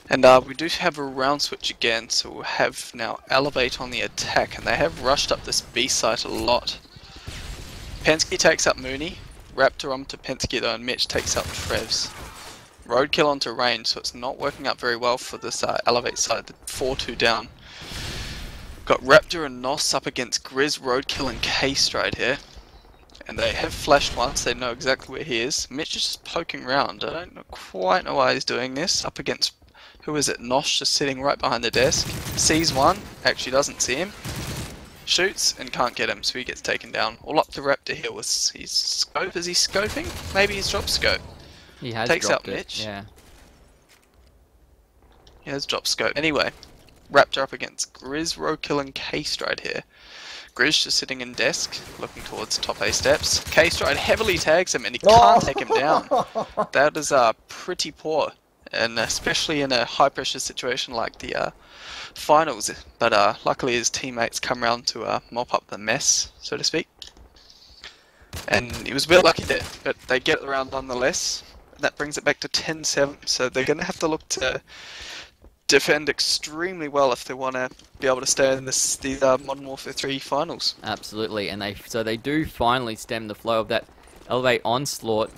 And uh, we do have a round switch again, so we'll have now Elevate on the attack, and they have rushed up this B site a lot. Penske takes up Mooney, Raptor onto Penske though, and Mitch takes up Trevs. Roadkill onto Rain, so it's not working out very well for this uh, Elevate side, the 4-2 down. Got Raptor and Nos up against Grizz, Roadkill, and K-Stride here. And they have flashed once, they know exactly where he is. Mitch is just poking around. I don't quite know why he's doing this. Up against, who is it? Nos just sitting right behind the desk. Sees one, actually doesn't see him. Shoots and can't get him, so he gets taken down. All up to Raptor here was his scope. Is he scoping? Maybe he's dropped scope. He has Takes dropped out it. Mitch. Yeah. He has dropped scope. Anyway, Raptor up against Grizz, Roadkill, and K-Stride here. Grizz just sitting in desk, looking towards top A steps. K-Stride heavily tags him and he can't take him down. That is uh, pretty poor, and especially in a high-pressure situation like the uh, finals. But uh, luckily his teammates come around to uh, mop up the mess, so to speak. And he was a bit lucky there, but they get around nonetheless. And that brings it back to 10-7, so they're going to have to look to defend extremely well if they want to be able to stay in this these uh, Modern Warfare 3 finals. Absolutely, and they so they do finally stem the flow of that elevate onslaught.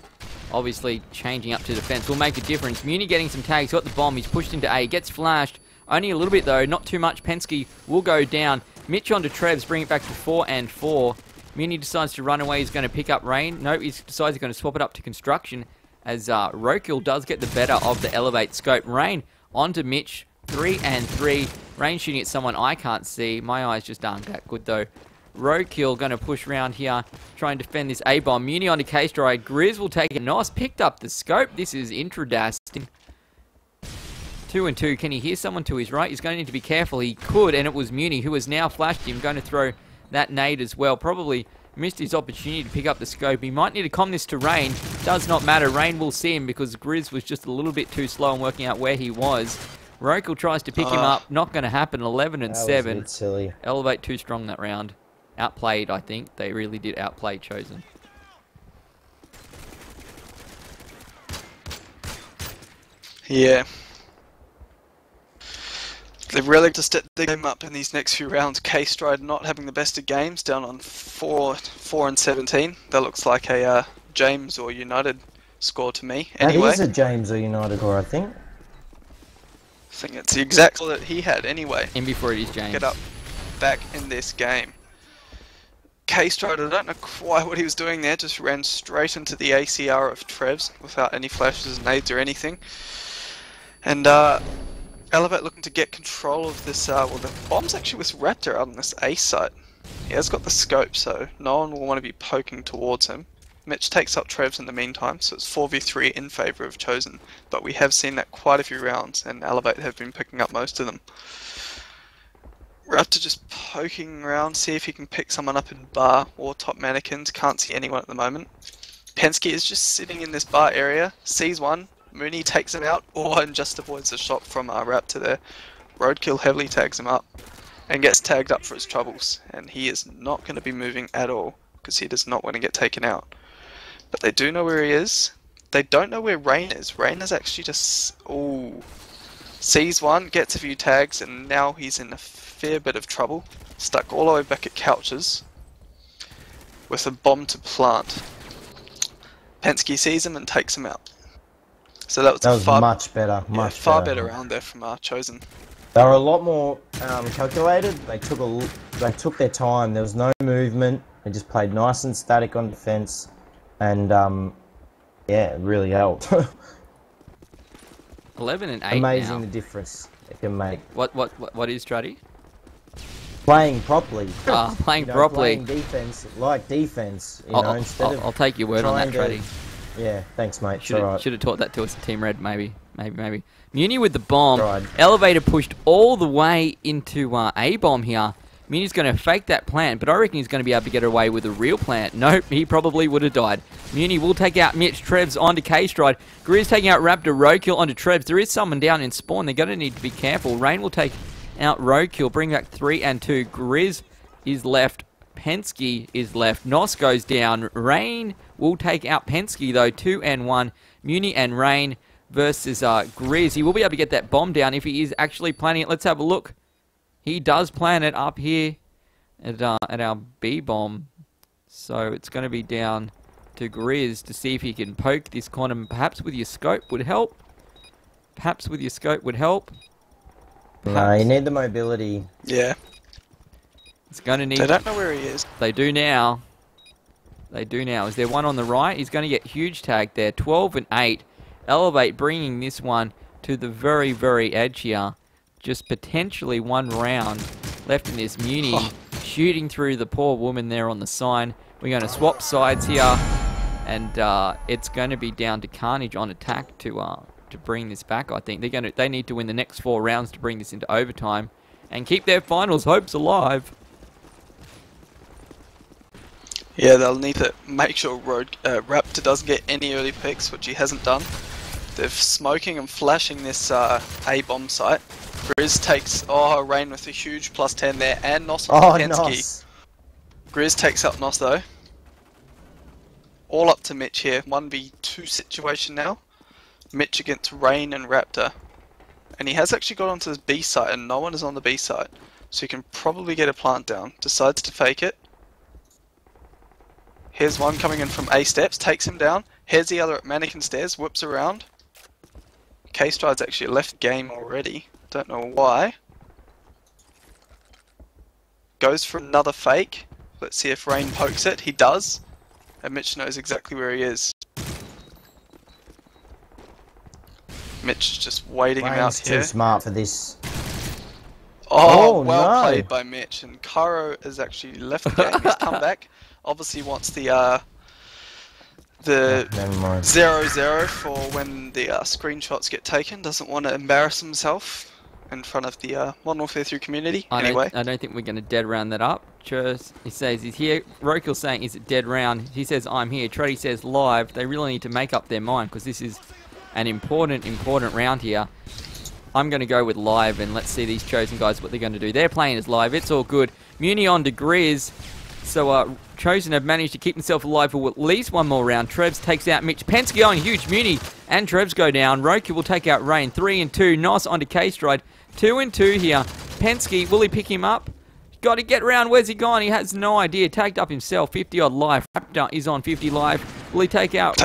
Obviously, changing up to defense will make a difference. Muni getting some tags, got the bomb. He's pushed into A, gets flashed. Only a little bit though, not too much. Pensky will go down. Mitch onto Trevs, bring it back to four and four. Muni decides to run away. He's going to pick up Rain. No, he decides he's going to swap it up to construction. As uh, Rokill does get the better of the elevate scope. Rain onto Mitch, three and three. Rain shooting at someone I can't see. My eyes just aren't that good though. Roadkill going to push around here, try and defend this A-bomb. Muni onto K-Stride. Grizz will take it. Nice. picked up the scope. This is intradasting. Two and two. Can he hear someone to his right? He's going to need to be careful. He could, and it was Muni who has now flashed him. Going to throw that nade as well. Probably missed his opportunity to pick up the scope. He might need to com this to Rain. Does not matter. Rain will see him because Grizz was just a little bit too slow in working out where he was. Rokel tries to pick him Ah. up. Not going to happen. 11 and That was a 7. bit silly. Elevate too strong that round. Outplayed, I think. They really did outplay Chosen. Yeah. They really just step the game up in these next few rounds. K Stride not having the best of games, down on four, four and seventeen. That looks like a uh, James or United score to me. Anyway, That is a James or United score, I think. I think it's the exact score that he had. Anyway, In before it is James. get up, back in this game. K Stride, I don't know quite what he was doing there. Just ran straight into the ACR of Trevs without any flashes, nades, or anything. And uh, Elevate looking to get control of this. Uh, well, the bomb's actually with Raptor out on this A site. He has got the scope, so no one will want to be poking towards him. Mitch takes up Trevs in the meantime, so it's 4v3 in favour of Chosen. But we have seen that quite a few rounds, and Elevate have been picking up most of them. Raptor just poking around, see if he can pick someone up in bar or top mannequins. Can't see anyone at the moment. Pensky is just sitting in this bar area, sees one. Mooney takes him out, or and just avoids the shot from uh, Raptor there. Roadkill heavily tags him up and gets tagged up for his troubles. And he is not going to be moving at all because he does not want to get taken out. But they do know where he is. They don't know where Rain is. Rain is actually just. Ooh. Sees one, gets a few tags, and now he's in a fair bit of trouble. Stuck all the way back at Couches with a bomb to plant. Pensky sees him and takes him out. So that was, That was far, much better. yeah, Much far better. better round there from our Chosen. They were a lot more um, calculated. They took a they took their time. There was no movement. They just played nice and static on defense, and um, yeah, it really helped. 11 and 8 Amazing now. the difference it can make. What, what, what, what is Strutty? Playing properly. Ah, playing You know, properly. Playing defense like defense. You I'll, know, I'll- instead I'll- of I'll take your word on that, Strutty. yeah. Thanks, mate. Should have should have taught that to us Team Red, maybe, maybe, maybe. Muni with the bomb. Right. Elevator pushed all the way into uh, A bomb here. Muni's going to fake that plant, but I reckon he's going to be able to get away with a real plant. Nope, he probably would have died. Muni will take out Mitch Trevs onto K-Stride. Grizz taking out Raptor, Roadkill onto Trevs. There is someone down in spawn. They're going to need to be careful. Rain will take out Roadkill, bring back 3 and 2. Grizz is left. Pensky is left. Nos goes down. Rain will take out Pensky, though. 2 and 1. Muni and Rain versus uh, Grizz. He will be able to get that bomb down if he is actually planning it. Let's have a look. He does plan it up here at, uh, at our B bomb. So it's going to be down to Grizz to see if he can poke this quantum. Perhaps with your scope would help. Perhaps with your scope would help. No, Perhaps. you need the mobility. Yeah, It's going to need. they don't know where he is. They do now. They do now. Is there one on the right? He's going to get huge tag there. 12 and 8. Elevate bringing this one to the very, very edge here. Just potentially one round left in this. Muni Oh. shooting through the poor woman there on the sign. We're going to swap sides here, and uh, it's going to be down to Carnage on attack to uh, to bring this back. I think they're going to they need to win the next four rounds to bring this into overtime and keep their finals hopes alive. Yeah, they'll need to make sure Road, uh, Raptor doesn't get any early picks, which he hasn't done. They're smoking and flashing this uh, A bomb site. Grizz takes oh Rain with a huge plus ten there, and Nos Oh, nice. Grizz takes out Nos though. All up to Mitch here. 1v2 situation now. Mitch against Rain and Raptor. And he has actually got onto the B site and no one is on the B site. So he can probably get a plant down. Decides to fake it. Here's one coming in from A steps, takes him down. Here's the other at mannequin stairs, whips around. K Stride's actually left game already. Don't know why. Goes for another fake. Let's see if Rain pokes it. He does. And Mitch knows exactly where he is. Mitch is just waiting him out Rain's too here. smart for this. Oh, Oh, well no. played by Mitch. And Cairo has actually left the game. He's come back. Obviously wants the uh, the Never mind. zero zero for when the uh, screenshots get taken. Doesn't want to embarrass himself in front of the uh, Modern Warfare 3 community. I anyway, don't, I don't think we're going to dead round that up. Just, he says he's here. Rokil's saying, is it dead round? He says, I'm here. Truddy says, live. They really need to make up their mind because this is an important, important round here. I'm going to go with live and let's see these chosen guys what they're going to do. They're playing as live. It's all good. Muni on to Grizz. So, uh, Chosen have managed to keep themselves alive for at least one more round. Trevs takes out Mitch. Penske on huge Muni, and Trevs go down. Roki will take out Rain. Three and two. Nos onto K Stride. Two and two here. Penske, will he pick him up? Got to get round. Where's he gone? He has no idea. Tagged up himself. 50 odd life. Raptor is on 50 life. Will he take out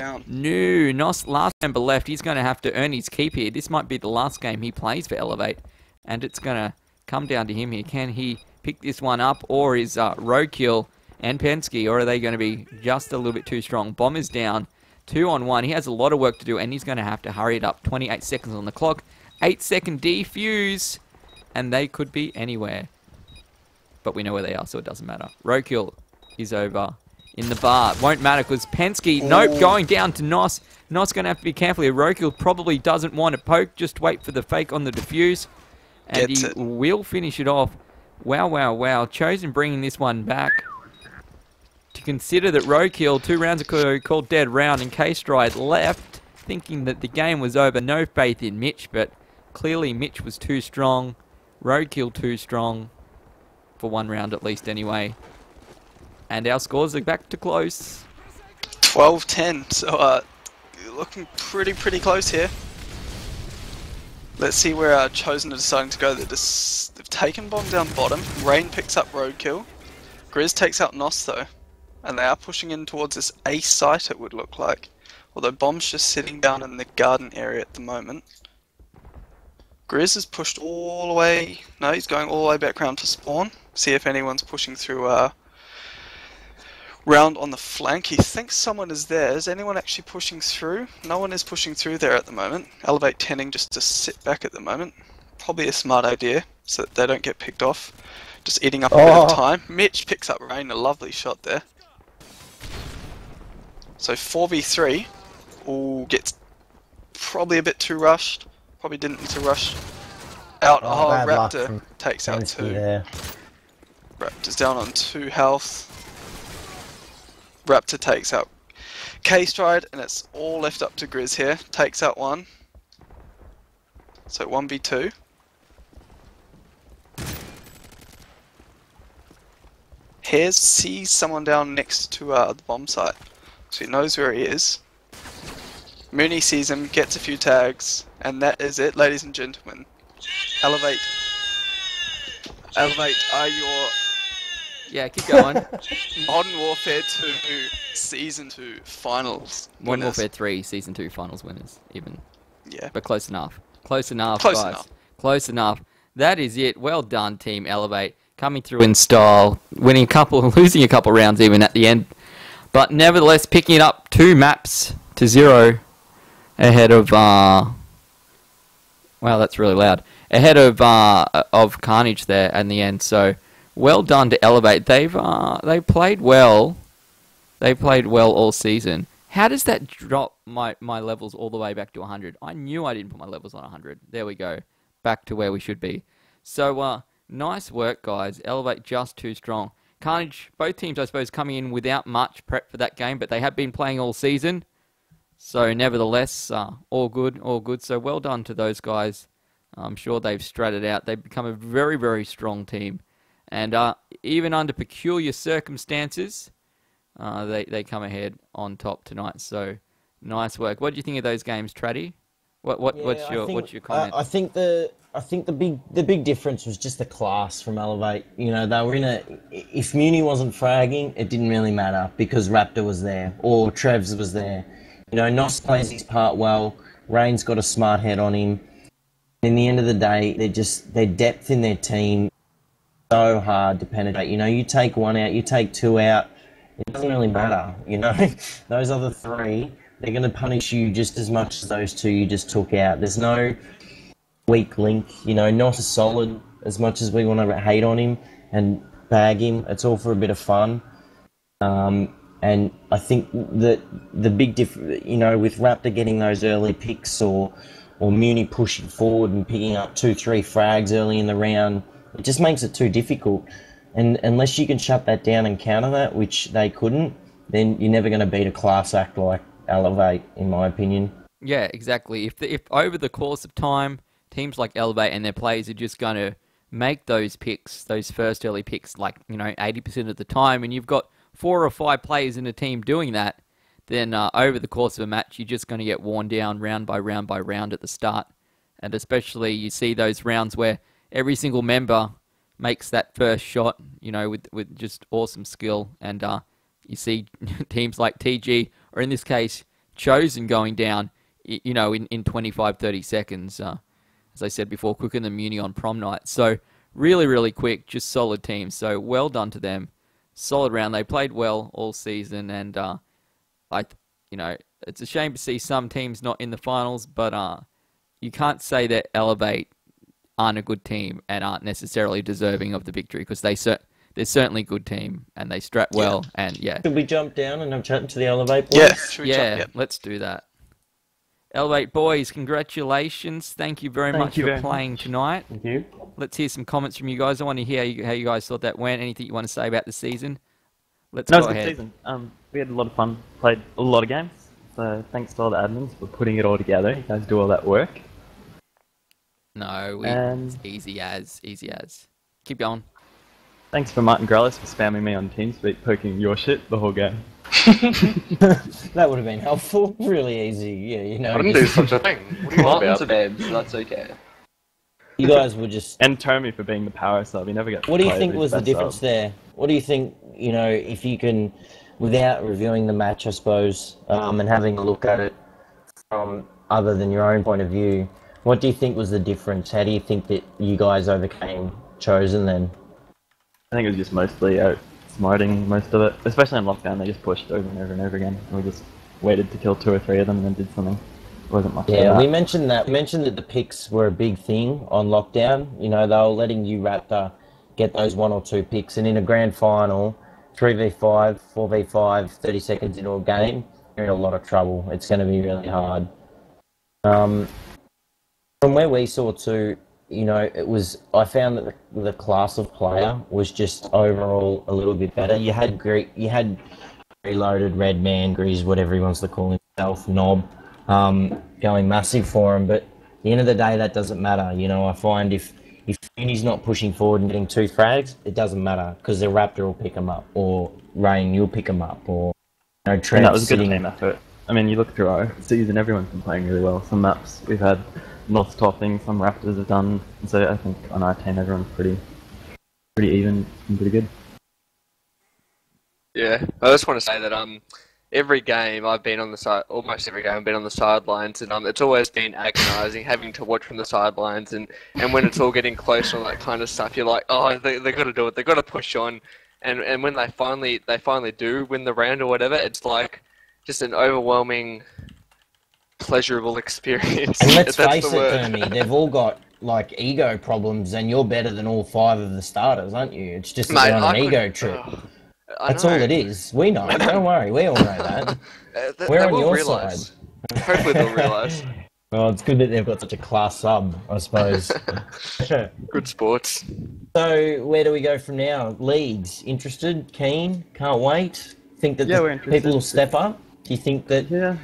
down. No. Nos, last member left. He's going to have to earn his keep here. This might be the last game he plays for Elevate. And it's going to come down to him here. Can he pick this one up? Or is uh, Rokill and Penske, or are they going to be just a little bit too strong? Bomber's down. Two on one. He has a lot of work to do, and he's going to have to hurry it up. 28 seconds on the clock. Eight second defuse. And they could be anywhere. But we know where they are, so it doesn't matter. Rokill is over in the bar. Won't matter because Penske, nope, going down to Nos. Nos going to have to be careful here. Rokill probably doesn't want to poke. Just wait for the fake on the defuse. And Gets he it. will finish it off. Wow, wow, wow. Chosen bringing this one back. To consider that Rokill, two rounds ago, called dead round, and K-Stride left, thinking that the game was over. No faith in Mitch, but clearly Mitch was too strong. Roadkill too strong. For one round at least, anyway. And our scores are back to close. 12-10. So uh, looking pretty pretty close here. Let's see where our chosen are deciding to go. They've taken bomb down bottom. Rain picks up roadkill. Grizz takes out Nos though, and they are pushing in towards this A site. It would look like, although bomb's just sitting down in the garden area at the moment. Grizz is pushed all the way. No, he's going all the way back round to spawn. See if anyone's pushing through. Uh, round on the flank. He thinks someone is there. Is anyone actually pushing through? No one is pushing through there at the moment. Elevate tending just to sit back at the moment. Probably a smart idea so that they don't get picked off. Just eating up a bit Oh. of time. Mitch picks up Rain, a lovely shot there. So 4v3. Ooh, gets probably a bit too rushed. Probably didn't need to rush out. Oh, Oh, Raptor takes out two. there. Raptor's down on two health. Raptor takes out K Stride, and it's all left up to Grizz here. Takes out one. So 1v2. Here's sees someone down next to uh, the bomb site. So he knows where he is. Mooney sees him, gets a few tags, and that is it, ladies and gentlemen. Elevate. Elevate are your Yeah, keep going. Modern Warfare 2 Season 2 Finals. Modern winners. Warfare 3 Season 2 Finals winners, even. Yeah. But close enough. Close enough, Close guys. enough. Close enough. That is it. Well done, Team Elevate. Coming through in style. Winning a couple, losing a couple rounds even at the end. But nevertheless, picking it up two maps to zero ahead of, uh... Wow, that's really loud. ahead of uh, of Carnage there in the end. So well done to Elevate. They've uh, they played well. They played well all season. How does that drop my, my levels all the way back to 100? I knew I didn't put my levels on 100. There we go. Back to where we should be. So, uh, nice work, guys. Elevate just too strong. Carnage, both teams, I suppose, coming in without much prep for that game, but they have been playing all season. So, nevertheless, uh, all good, all good. So, well done to those guys. I'm sure they've stratted out. They've become a very, very strong team. And uh, even under peculiar circumstances, uh, they, they come ahead on top tonight. So, nice work. What do you think of those games, Traddy? What, what, what's Yeah, I your think- what's your comment? I, I think the I think the big the big difference was just the class from Elevate. You know, they were in a. If Muni wasn't fragging, it didn't really matter because Raptor was there or Trevs was there. You know, Nos plays his part well. Rain's got a smart head on him. In the end of the day, they're just their depth in their team so hard to penetrate. You know, you take one out, you take two out, it doesn't really matter. You know, those other three, they're going to punish you just as much as those two you just took out. There's no weak link. You know, not as solid as much as we want to hate on him and bag him. It's all for a bit of fun. Um, and I think that the big diff, you know, with Raptor getting those early picks or or Muni pushing forward and picking up two, three frags early in the round, it just makes it too difficult. And unless you can shut that down and counter that, which they couldn't, then you're never going to beat a class act like Elevate, in my opinion. Yeah, exactly. If the, if over the course of time, teams like Elevate and their players are just going to make those picks, those first early picks, like you know, eighty percent of the time, and you've got four or five players in a team doing that, then uh, over the course of a match, you're just going to get worn down round by round by round at the start, and especially you see those rounds where every single member makes that first shot, you know, with with just awesome skill, and uh, you see teams like TG, or in this case, Chosen going down, you know, in, in 25, 30 seconds, uh, as I said before, quicker than Muni on prom night. So, really, really quick, just solid team. So, well done to them. Solid round. They played well all season, and uh, I, you know, it's a shame to see some teams not in the finals, but uh, you can't say that Elevate aren't a good team and aren't necessarily deserving of the victory because they cer- they're certainly a good team and they strat well and yeah Should we jump down and have chatting to the Elevate boys? Yeah, should we yeah let's do that. Elevate boys, congratulations! Thank you very Thank much you for very playing tonight. Thank you. Let's hear some comments from you guys. I want to hear how you, how you guys thought that went. Anything you want to say about the season? Let's No, it go was a good ahead. season. Um, we had a lot of fun. Played a lot of games. So thanks to all the admins for putting it all together. You guys do all that work. No, we, Um, it's easy as easy as. Keep going. Thanks for Martin Grellis for spamming me on TeamSpeak, poking your shit the whole game. That would have been helpful. Really easy. Yeah, you know. I didn't do such a thing. What are you Martin's about? a bad, so that's okay. You guys were just. And Tommy for being the power sub. He never gets. What do you think was the difference sub. there? What do you think? You know, if you can, without reviewing the match, I suppose, um, and having a look at it from other than your own point of view, what do you think was the difference? How do you think that you guys overcame Chosen then? I think it was just mostly outsmarting most of it, especially in lockdown. They just pushed over and over and over again. And we just waited to kill two or three of them and then did something. It wasn't much. Yeah, we mentioned that. We mentioned that the picks were a big thing on lockdown. You know, they were letting you Raptor get those one or two picks, and in a grand final, 3v5, 4v5, 30 seconds into a game, you're in a lot of trouble. It's going to be really hard. Um, from where we saw too, you know, it was. I found that the, the class of player was just overall a little bit better. You had great. You had reloaded red man, Grease, whatever he wants to call himself, knob, um, going massive for him. But at the end of the day, that doesn't matter. You know, I find if if Uni's not pushing forward and getting two frags, it doesn't matter because the Raptor will pick him up, or Rain, you'll pick him up, or you know, Trev And that was a good sitting. team effort. I mean, you look through our season, everyone's been playing really well. Some maps we've had lots topping, some Raptors have done. So I think on our team, everyone's pretty, pretty even and pretty good. Yeah, I just want to say that um, every game I've been on the side, almost every game I've been on the sidelines, and um, it's always been agonising having to watch from the sidelines, and, and when it's all getting close and all that kind of stuff, you're like, oh, they they got to do it, they got to push on, and and when they finally they finally do win the round or whatever, it's like just an overwhelming, pleasurable experience. And let's face it, word. Jeremy, they've all got like ego problems, and you're better than all five of the starters, aren't you? It's just that Mate, you're on I an could- ego trip. I That's all it is. We know. Don't worry. We all know that. Uh, th- We're on will your realise. Hopefully they'll realise. Well, it's good that they've got such a class sub, I suppose. Good sports. so, where do we go from now? Leagues? Interested? Keen? Can't wait? Think that Yeah, the people will step up? Do you think that? Yeah.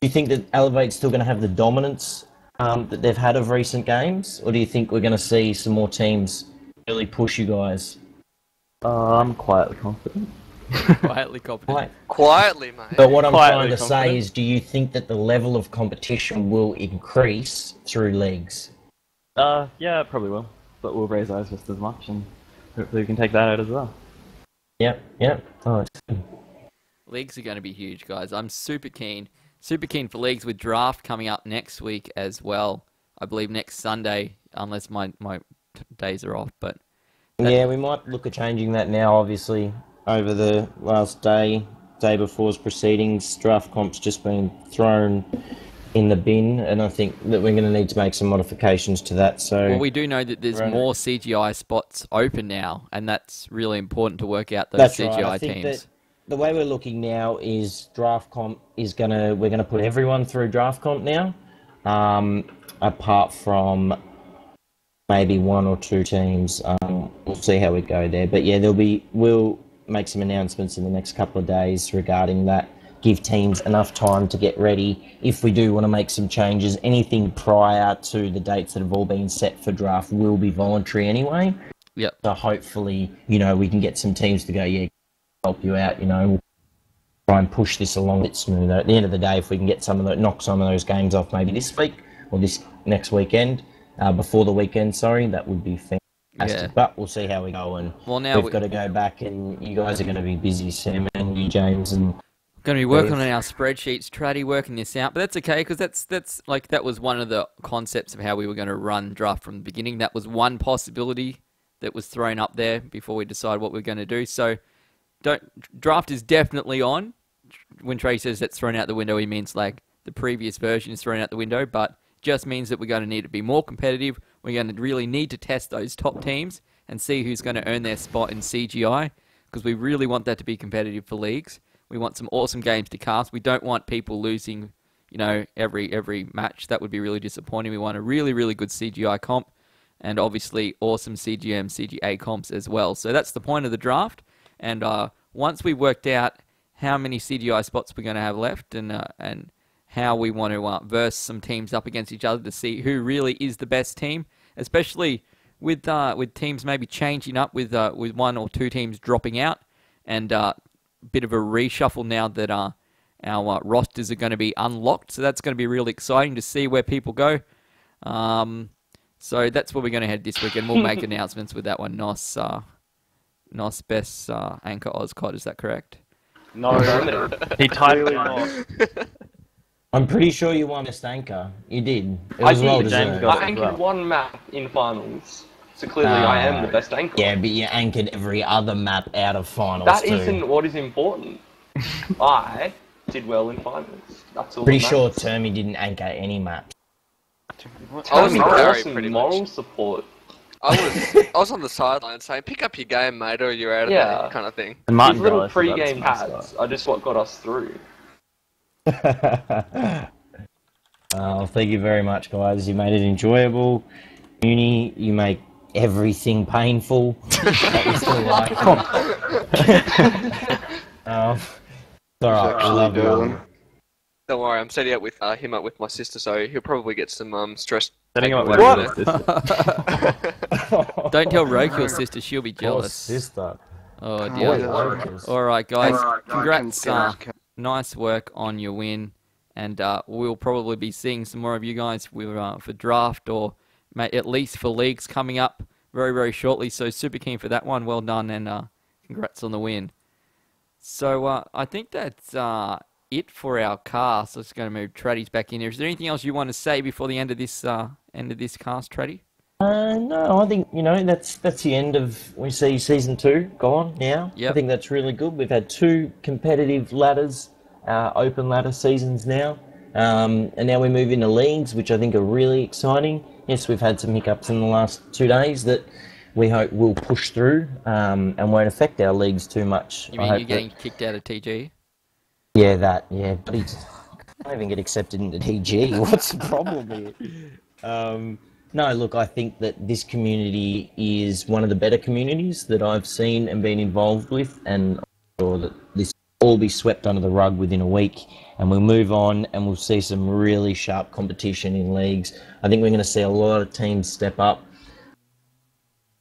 Do you think that Elevate's still going to have the dominance um, that they've had of recent games, or do you think we're going to see some more teams really push you guys? Uh, I'm quietly confident. Quietly confident. Quietly, mate. But what I'm Quietly trying to say is, do you think that the level of competition will increase through leagues? Uh, yeah, probably will. But we'll raise ours just as much, and hopefully we can take that out as well. Yep, yep. Oh, it's. Leagues are going to be huge, guys. I'm super keen. Super keen for leagues with draft coming up next week as well. I believe next Sunday, unless my, my days are off. But Yeah, we might look at changing that now, obviously, over the last day, day before's proceedings. Draft comp's just been thrown in the bin, and I think that we're going to need to make some modifications to that. So, well, we do know that there's Right. more CGI spots open now, and that's really important to work out those That's CGI right. Teams. that the way we're looking now is draft comp is gonna we're gonna put everyone through draft comp now, um, apart from maybe one or two teams. Um, we'll see how we go there. But yeah, there'll be we'll make some announcements in the next couple of days regarding that. Give teams enough time to get ready. If we do want to make some changes, anything prior to the dates that have all been set for draft will be voluntary anyway. Yep. So hopefully, you know, we can get some teams to go, yeah, help you out, you know, we'll try and push this along a bit smoother. At the end of the day, if we can get some of the, knock some of those games off maybe this week or this next weekend, uh, before the weekend, sorry, that would be fantastic. Yeah. But we'll see how we go. And Well, now we've we- got to go back, and you guys are going to be busy, Sam and you, James, and Going to be working on our spreadsheets, Traddy working this out, but that's okay because that's that's like that was one of the concepts of how we were going to run draft from the beginning. That was one possibility that was thrown up there before we decide what we're going to do. So, don't draft is definitely on. When Trey says that's thrown out the window, he means like the previous version is thrown out the window, but just means that we're going to need to be more competitive. We're going to really need to test those top teams and see who's going to earn their spot in CGI because we really want that to be competitive for leagues. We want some awesome games to cast. We don't want people losing, you know, every every match. That would be really disappointing. We want a really really good CGI comp, and obviously awesome CGM CGA comps as well. So that's the point of the draft. And uh, once we worked out how many CGI spots we're going to have left, and uh, and how we want to uh, verse some teams up against each other to see who really is the best team, especially with uh, with teams maybe changing up with uh, with one or two teams dropping out, and uh, bit of a reshuffle now that uh, our uh, rosters are going to be unlocked. So that's going to be really exciting to see where people go. Um, so that's where we're going to head this week, and we'll make announcements with that one. Nos, uh, Nos Best uh, Anchor Oscott, is that correct? No, He typed clearly it not. I'm pretty sure you won Best Anchor. You did. It I was did, well James deserved. got I it as anchored well. one map in finals, so clearly I am the Ah, best anchor. Yeah, but you anchored every other map out of finals That too. isn't what is important. I did well in finals. That's all. Pretty that sure matters. Termy didn't anchor any maps. I was in awesome pretty moral much. support. I was I was on the sideline saying, "Pick up your game, mate, or you're out of Yeah. there," kind of thing. And These Martin little pre-game up pads are just what got us through. Oh, thank you very much, guys. You made it enjoyable. Uni, you make everything painful. but we still like um, it's alright, I love you. Don't worry, I'm setting up with uh, him up with my sister, so he'll probably get some um stress. Setting up with away sister. Don't tell Roku, sister, she'll be Poor jealous. sister. Oh Boy, dear. Lucas. All right, guys. Congrats. Uh, nice work on your win, and uh, we'll probably be seeing some more of you guys with, uh, for draft or at least for leagues coming up very very shortly. So super keen for that one. Well done, and uh, congrats on the win. So uh, I think that's uh, it for our cast. Let's go to move Traddy's back in here. Is there anything else you want to say before the end of this uh, end of this cast, Traddy? Uh, no, I think you know that's that's the end of we see season two gone now. Yep. I think that's really good. We've had two competitive ladders, uh, open ladder seasons now, um, and now we move into leagues, which I think are really exciting. yes, we've had some hiccups in the last two days that we hope will push through um, and won't affect our leagues too much. You I mean you're that- getting kicked out of TG? Yeah, that. Yeah, but he can't even get accepted into TG. What's the problem here? Um, no, look, I think that this community is one of the better communities that I've seen and been involved with, and I'm sure that this all be swept under the rug within a week, and we'll move on, and we'll see some really sharp competition in leagues. I think we're going to see a lot of teams step up.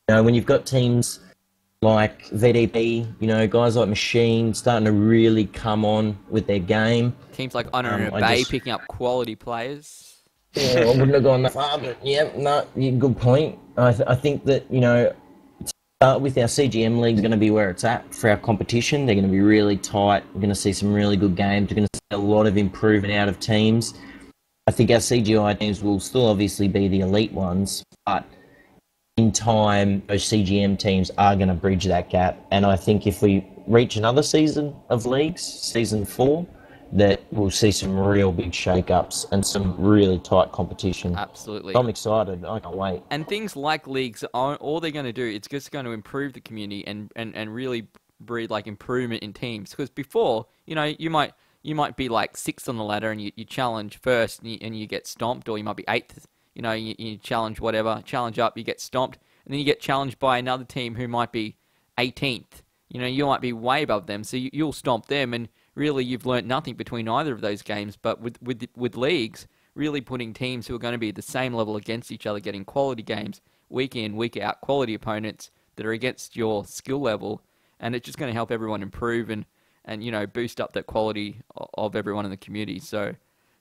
You know, when you've got teams like VDP, you know, guys like Machine starting to really come on with their game. Teams like Honor Um, and Bay just- picking up quality players. Yeah, I wouldn't have gone that far, but yeah, no, yeah, good point. I, th- I think that, you know, start with our CGM league is going to be where it's at for our competition. They're going to be really tight. We're going to see some really good games. We're going to see a lot of improvement out of teams. I think our CGI teams will still obviously be the elite ones, but in time, those CGM teams are going to bridge that gap. And I think if we reach another season of leagues, season four, that we'll see some real big shake-ups and some really tight competition. Absolutely. I'm excited. I can't wait. And things like leagues, all they're going to do, it's just going to improve the community and, and, and really breed like improvement in teams. Because before, you know, you might you might be like sixth on the ladder and you, you challenge first and you, and you get stomped, or you might be eighth. You know, you, you challenge whatever, challenge up, you get stomped, and then you get challenged by another team who might be 18th. You know, you might be way above them, so you, you'll stomp them, and really you've learnt nothing between either of those games. But with with with leagues, really putting teams who are going to be at the same level against each other, getting quality games week in, week out, quality opponents that are against your skill level, and it's just going to help everyone improve and and you know boost up that quality of everyone in the community. So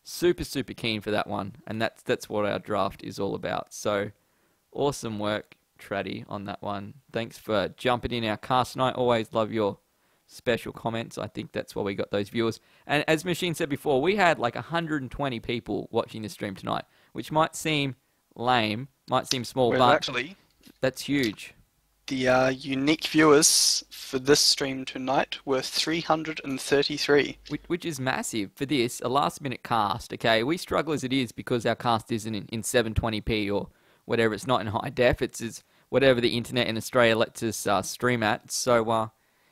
super super keen for that one, and that's that's what our draft is all about. So awesome work, Traddy, on that one. Thanks for jumping in our cast and I Always love your special comments. I think that's why we got those viewers. And as Machine said before, we had like 120 people watching the stream tonight, which might seem lame, might seem small, Well, but actually, that's huge. The uh, unique viewers for this stream tonight were 333. Which, which is massive for this, a last minute cast. Okay, we struggle as it is because our cast isn't in, in 720p or whatever. It's not in high def. It's, it's whatever the internet in Australia lets us uh, stream at. So uh,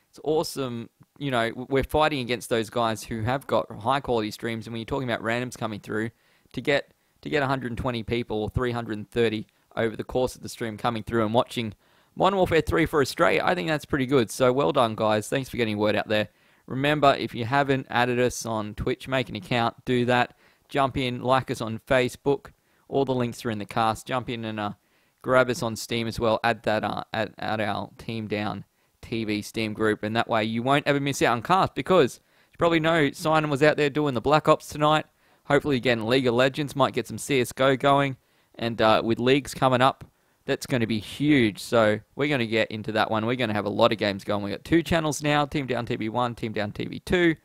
it's awesome. You know, we're fighting against those guys who have got high quality streams. And when you're talking about randoms coming through, to get to get 120 people or 330 over the course of the stream coming through and watching Modern Warfare 3 for Australia, I think that's pretty good. So well done, guys. Thanks for getting word out there. Remember, if you haven't added us on Twitch, make an account, do that. Jump in, like us on Facebook. All the links are in the cast. Jump in and uh, grab us on Steam as well. Add that uh, at, at our Team Down TV Steam group, and that way you won't ever miss out on cast because you probably know Simon was out there doing the Black Ops tonight. Hopefully, again, League of Legends might get some CS:GO going, and uh, with leagues coming up, that's going to be huge. So we're going to get into that one. We're going to have a lot of games going. We got two channels now: Team Down TV One, Team Down TV Two.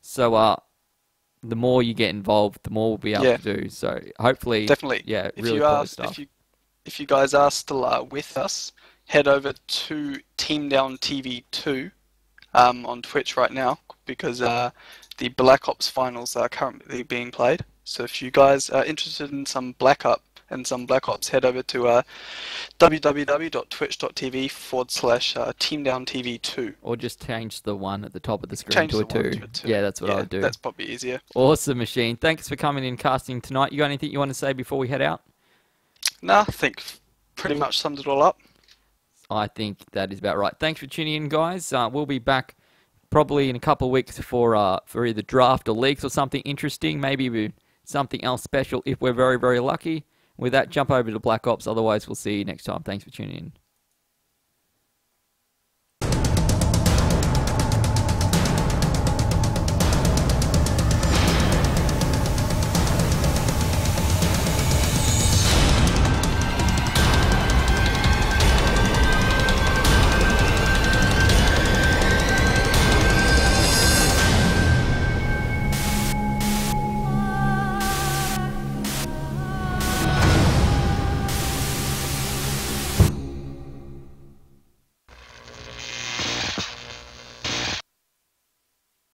So uh, the more you get involved, the more we'll be able Yeah. to do. So hopefully, Definitely. yeah, if really you quality are, stuff. if you if you guys are still uh, with us, head over to Team Down TV two um, on Twitch right now because uh, the Black Ops finals are currently being played. So if you guys are interested in some Black Ops and some Black Ops, head over to uh, www.twitch.tv forward slash uh, Team Down TV two. Or just change the one at the top of the screen Change to a two. to a two. Yeah, that's what I would do. That's probably easier. Awesome machine. Thanks for coming in casting tonight. You got anything you want to say before we head out? Nah, I think pretty much sums it all up. I think that is about right. Thanks for tuning in, guys. Uh, we'll be back probably in a couple of weeks for uh, for either draft or leaks or something interesting. Maybe something else special if we're very very lucky. With that, jump over to Black Ops. Otherwise, we'll see you next time. Thanks for tuning in.